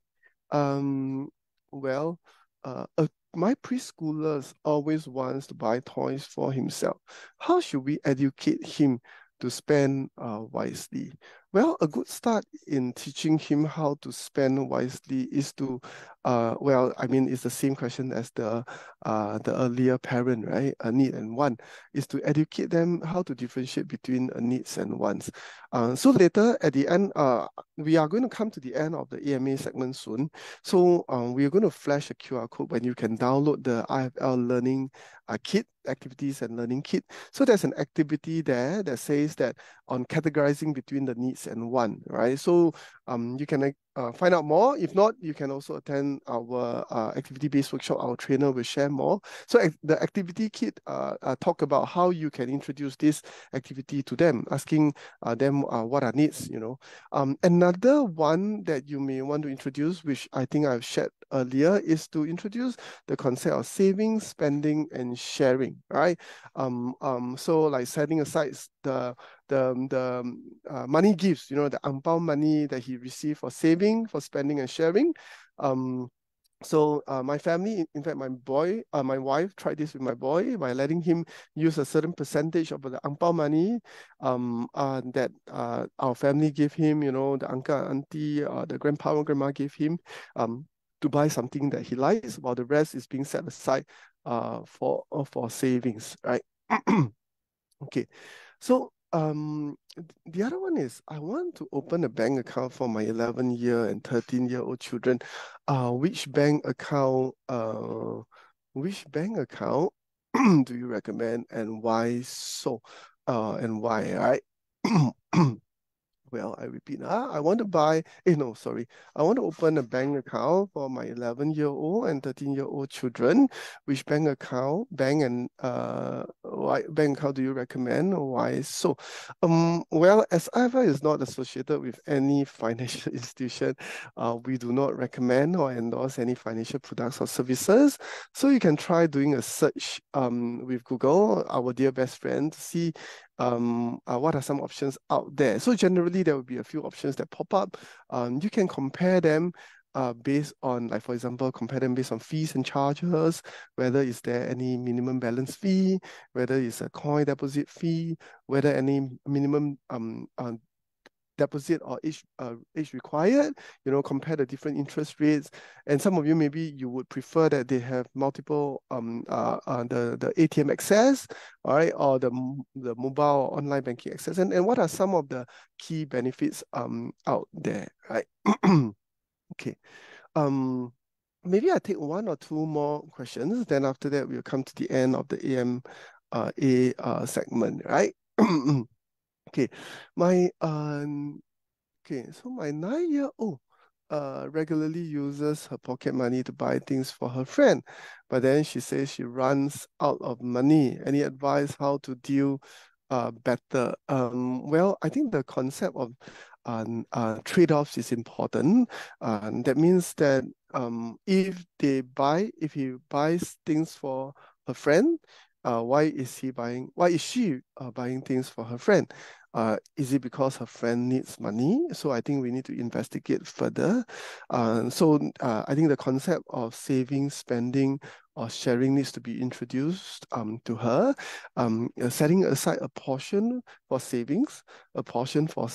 Um, well, uh, my preschoolers always wants to buy toys for himself. How should we educate him to spend uh, wisely? Well, a good start in teaching him how to spend wisely is to, uh, well, I mean, it's the same question as the uh, the earlier parent, right? A need and want is to educate them how to differentiate between a needs and wants. Uh, so later at the end, uh, we are going to come to the end of the AMA segment soon. So um, we are going to flash a QR code when you can download the IFL Learning uh, Kit activities and learning kit. So there's an activity there that says that on categorizing between the needs and want, right? So um, you can uh, find out more. If not, you can also attend our uh, activity-based workshop. Our trainer will share more. So the activity kit uh, uh, talk about how you can introduce this activity to them, asking uh, them uh, what are needs, you know. Um, another one that you may want to introduce, which I think I've shared earlier, is to introduce the concept of saving, spending, and sharing, right? Um, um, so like setting aside the the the uh, money gifts, you know, the angbao money that he received for saving, for spending and sharing. Um, so uh, my family, in fact, my boy, uh, my wife tried this with my boy by letting him use a certain percentage of the angbao money um, uh, that uh, our family gave him, you know, the uncle, auntie, uh, the grandpa and grandma gave him um, to buy something that he likes, while the rest is being set aside uh, for, uh, for savings, right? *clears throat* okay, so um, the other one is I want to open a bank account for my 11 year and 13 year old children. Uh, which bank account, uh, which bank account *clears throat* do you recommend and why so? Uh, and why, right? *clears throat* well, I repeat, uh, I want to buy, eh, no, sorry. I want to open a bank account for my 11 year old and 13 year old children. Which bank account, bank and uh, why bank account do you recommend? Why so? Um, well, as IFL is not associated with any *laughs* financial institution, uh, we do not recommend or endorse any financial products or services. So you can try doing a search um, with Google, our dear best friend, to see um, uh, what are some options out there. So generally, there will be a few options that pop up. Um, you can compare them uh, based on, like for example, compare them based on fees and charges, whether is there any minimum balance fee, whether it's a coin deposit fee, whether any minimum um, uh, deposit or age uh, age required, you know, compare the different interest rates. And some of you maybe you would prefer that they have multiple um uh, uh the the ATM access, all right, or the the mobile online banking access. And and what are some of the key benefits um out there, right? *clears throat* okay. Um maybe I take one or two more questions. Then after that, we'll come to the end of the AM uh, A uh, segment, right? *clears throat* Okay, my um, okay, so my nine-year-old uh regularly uses her pocket money to buy things for her friend, but then she says she runs out of money. Any advice how to deal uh better? Um, well, I think the concept of um, uh, trade-offs is important. Uh, that means that um, if they buy, if he buys things for her friend, uh, why is he buying? Why is she uh, buying things for her friend? Uh, is it because her friend needs money? So I think we need to investigate further. Uh, so uh, I think the concept of saving, spending, or sharing needs to be introduced um, to her. Um, setting aside a portion for savings, a portion for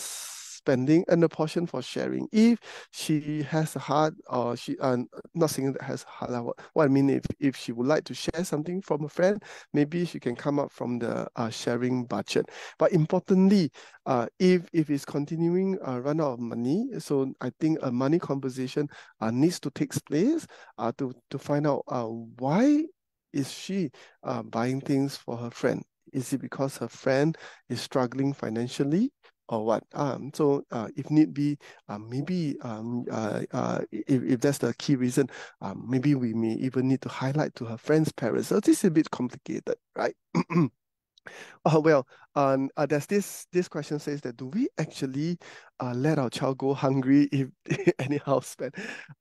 spending and a portion for sharing. If she has a heart or she, uh, not saying that has a heart, what, what I mean, if, if she would like to share something from a friend, maybe she can come up from the uh, sharing budget. But importantly, uh, if, if it's continuing uh, run out of money, so I think a money conversation uh, needs to take place uh, to, to find out uh, why is she uh, buying things for her friend? Is it because her friend is struggling financially or what? Um, so uh, if need be, uh, maybe um, uh, uh, if, if that's the key reason, um, maybe we may even need to highlight to her friend's parents. So this is a bit complicated, right? *clears throat* Uh, well, um, uh, there's this this question says that do we actually uh, let our child go hungry if *laughs* anyhow spend?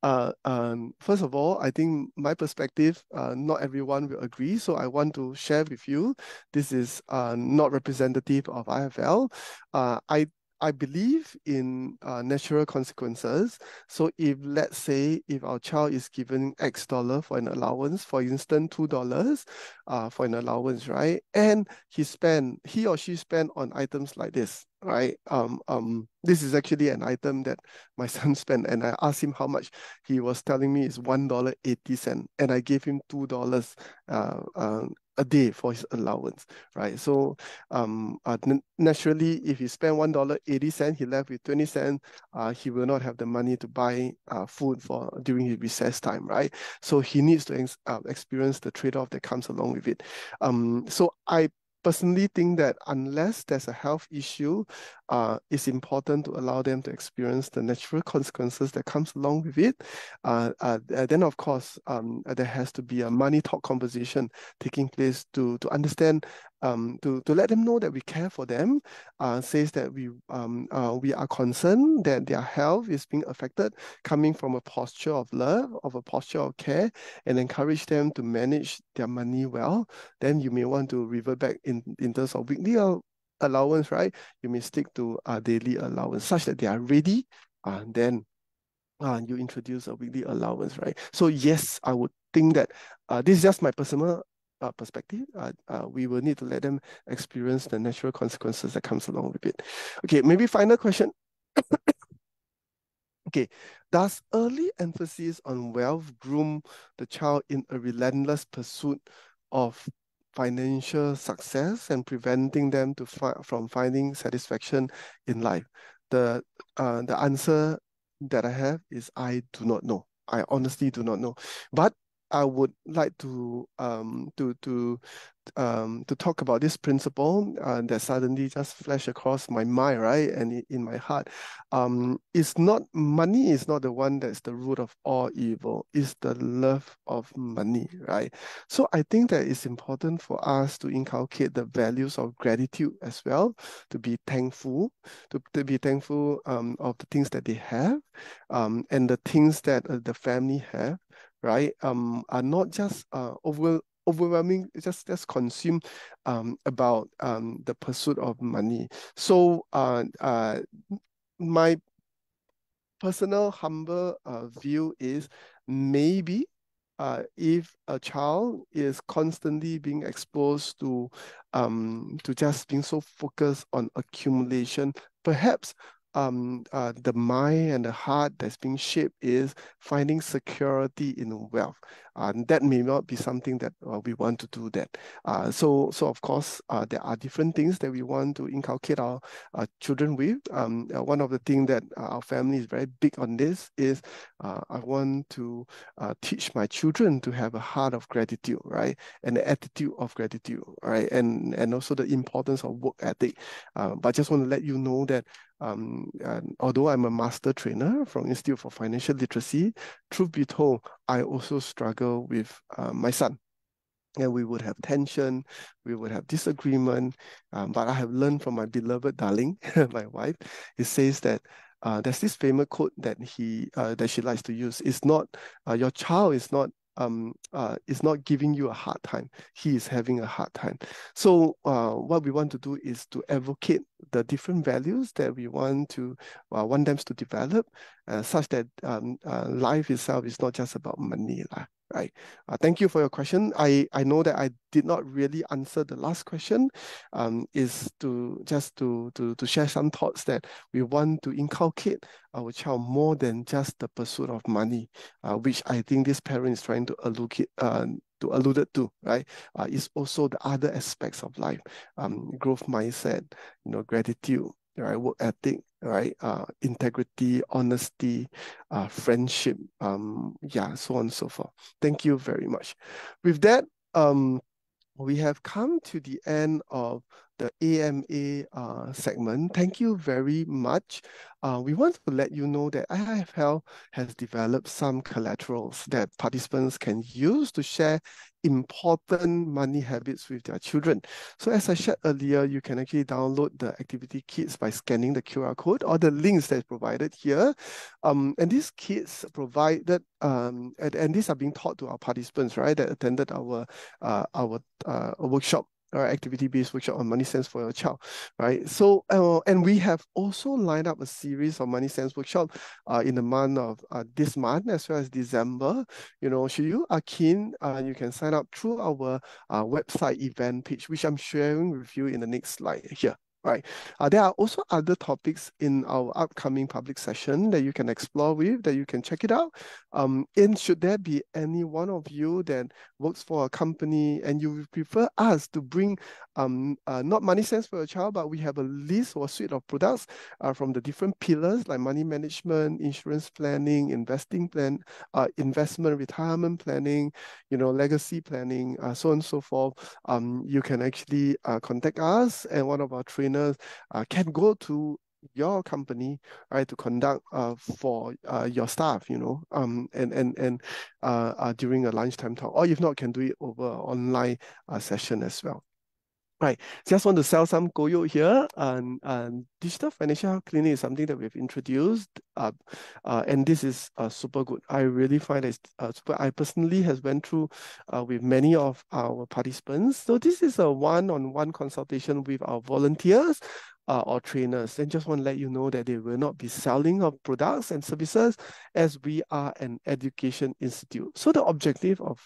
Uh, um, first of all, I think my perspective, uh, not everyone will agree, so I want to share with you. This is uh, not representative of IFL. Uh, I I believe in uh, natural consequences. So if let's say if our child is given X dollar for an allowance, for instance, two dollars uh, for an allowance, right? And he spend, he or she spent on items like this, right? Um, um, this is actually an item that my *laughs* son spent, and I asked him how much. He was telling me is one dollar eighty cent, and I gave him two dollars uh, uh, a day for his allowance, right? So um, uh, naturally, if he spent one dollar eighty cent, he left with twenty cent. Uh, he will not have the money to buy uh, food for during his recess time, right? So he needs to ex uh, experience the trade-off that comes along with it. Um, so I personally think that unless there's a health issue, uh, it's important to allow them to experience the natural consequences that comes along with it. Uh, uh, then, of course, um, there has to be a money talk conversation taking place to to understand um, to, to let them know that we care for them, uh, says that we um, uh, we are concerned that their health is being affected, coming from a posture of love, of a posture of care, and encourage them to manage their money well. Then you may want to revert back in, in terms of weekly allowance, right? You may stick to a daily allowance such that they are ready, and uh, then uh, you introduce a weekly allowance, right? So yes, I would think that uh, this is just my personal uh, perspective, uh, uh, we will need to let them experience the natural consequences that comes along with it. Okay, maybe final question. *coughs* okay, does early emphasis on wealth groom the child in a relentless pursuit of financial success and preventing them to fi from finding satisfaction in life? The uh, the answer that I have is I do not know. I honestly do not know. But I would like to um, to to um, to talk about this principle uh, that suddenly just flashed across my mind, right, and in my heart. Um, it's not money is not the one that's the root of all evil. It's the love of money, right? So I think that it's important for us to inculcate the values of gratitude as well, to be thankful, to, to be thankful um, of the things that they have, um, and the things that uh, the family have right, um, are not just uh, over overwhelming just just consume um about um the pursuit of money. So uh uh my personal humble uh, view is maybe uh, if a child is constantly being exposed to um to just being so focused on accumulation perhaps um, uh, the mind and the heart that's being shaped is finding security in wealth. Uh, that may not be something that uh, we want to do that. Uh, so, so of course, uh, there are different things that we want to inculcate our uh, children with. Um, one of the things that our family is very big on this is I want to teach my children to have a heart of gratitude, right? And the attitude of gratitude, right? And, and also the importance of work ethic. but I just want to let you know that um, although I'm a master trainer from Institute for Financial Literacy, truth be told, I also struggle with uh, my son. And we would have tension, we would have disagreement. Um, but I have learned from my beloved darling, *laughs* my wife. It says that uh, there's this famous quote that he uh, that she likes to use. It's not uh, your child is not um, uh, is not giving you a hard time. He is having a hard time. So uh, what we want to do is to advocate the different values that we want to uh, want them to develop, uh, such that um, uh, life itself is not just about money, lah, right? Uh, thank you for your question. I, I know that I did not really answer the last question, um, is to just to, to, to share some thoughts that we want to inculcate our child more than just the pursuit of money, uh, which I think this parent is trying to allocate, uh, to alluded to, right? Uh, is also the other aspects of life, um, growth mindset, you know, gratitude, right? Work ethic, right? Uh, integrity, honesty, uh, friendship, um, yeah, so on and so forth. Thank you very much. With that, um, we have come to the end of the AMA uh, segment. Thank you very much. Uh, we want to let you know that IFL has developed some collaterals that participants can use to share important money habits with their children. So as I shared earlier, you can actually download the activity kits by scanning the QR code or the links that's provided here. Um, and these kits provided, um, and, and these are being taught to our participants, right, that attended our, uh, our uh, workshop or activity-based workshop on MoneySense for your child, right? So, uh, and we have also lined up a series of MoneySense workshop uh, in the month of uh, this month as well as December. You know, should you are keen, uh, you can sign up through our uh, website event page, which I'm sharing with you in the next slide here right? Uh, there are also other topics in our upcoming public session that you can explore with, that you can check it out. Um, and should there be any one of you that works for a company and you prefer us to bring um, uh, not MoneySense for your child, but we have a list or suite of products uh, from the different pillars like money management, insurance planning, investing plan, uh, investment, retirement planning, you know, legacy planning, uh, so on and so forth. Um, you can actually uh, contact us and one of our trainers uh, can go to your company right to conduct uh for uh your staff you know um and and and uh, uh during a lunchtime talk or if not can do it over online uh, session as well Right, just want to sell some goyo here. And, and digital financial clinic is something that we've introduced, uh, uh, and this is uh, super good. I really find it uh, super. I personally has went through uh, with many of our participants. So this is a one-on-one -on -one consultation with our volunteers uh, or trainers. And just want to let you know that they will not be selling of products and services as we are an education institute. So the objective of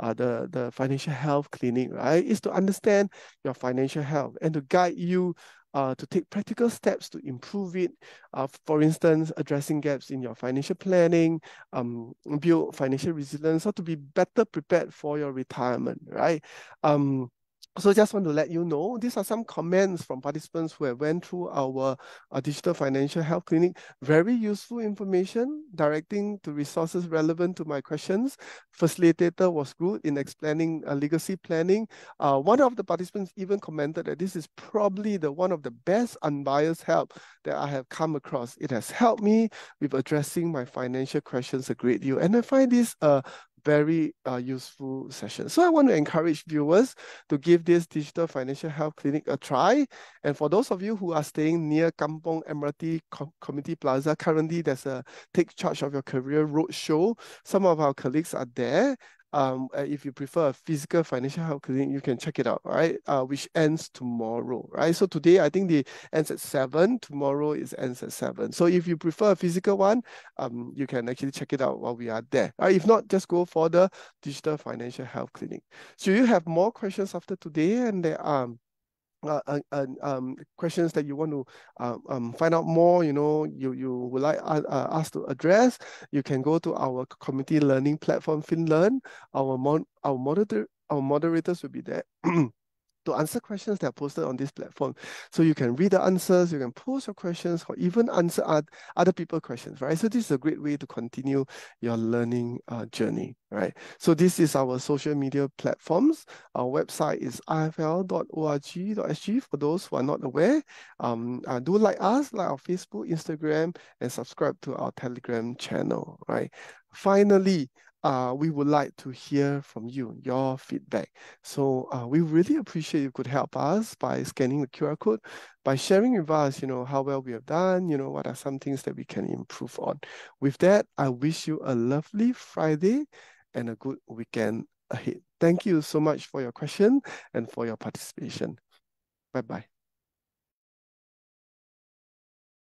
uh, the, the financial health clinic, right, is to understand your financial health and to guide you uh, to take practical steps to improve it. Uh, for instance, addressing gaps in your financial planning, um, build financial resilience, or to be better prepared for your retirement, right? Um, so just want to let you know, these are some comments from participants who have went through our, our digital financial health clinic. Very useful information, directing to resources relevant to my questions. Facilitator was good in explaining uh, legacy planning. Uh, one of the participants even commented that this is probably the one of the best unbiased help that I have come across. It has helped me with addressing my financial questions a great deal. And I find this uh, very uh, useful session. So I want to encourage viewers to give this digital financial health clinic a try. And for those of you who are staying near Kampong Admiralty Community Plaza, currently there's a Take Charge of Your Career roadshow. Some of our colleagues are there um, uh, if you prefer a physical financial health clinic, you can check it out, right? Uh, which ends tomorrow, right? So today, I think the ends at 7. Tomorrow is ends at 7. So if you prefer a physical one, um, you can actually check it out while we are there. Right? If not, just go for the digital financial health clinic. So you have more questions after today? And there um, uh, uh, um, questions that you want to uh, um, find out more, you know, you, you would like uh, uh, us to address, you can go to our community learning platform, FinLearn. Our, mon our, moderator, our moderators will be there. *clears throat* to answer questions that are posted on this platform. So you can read the answers, you can post your questions, or even answer other people's questions, right? So this is a great way to continue your learning uh, journey, right? So this is our social media platforms. Our website is ifl.org.sg for those who are not aware. Um, uh, do like us, like our Facebook, Instagram, and subscribe to our Telegram channel, right? Finally, uh, we would like to hear from you, your feedback. So uh, we really appreciate you could help us by scanning the QR code, by sharing with us, you know, how well we have done, you know, what are some things that we can improve on. With that, I wish you a lovely Friday and a good weekend ahead. Thank you so much for your question and for your participation. Bye-bye.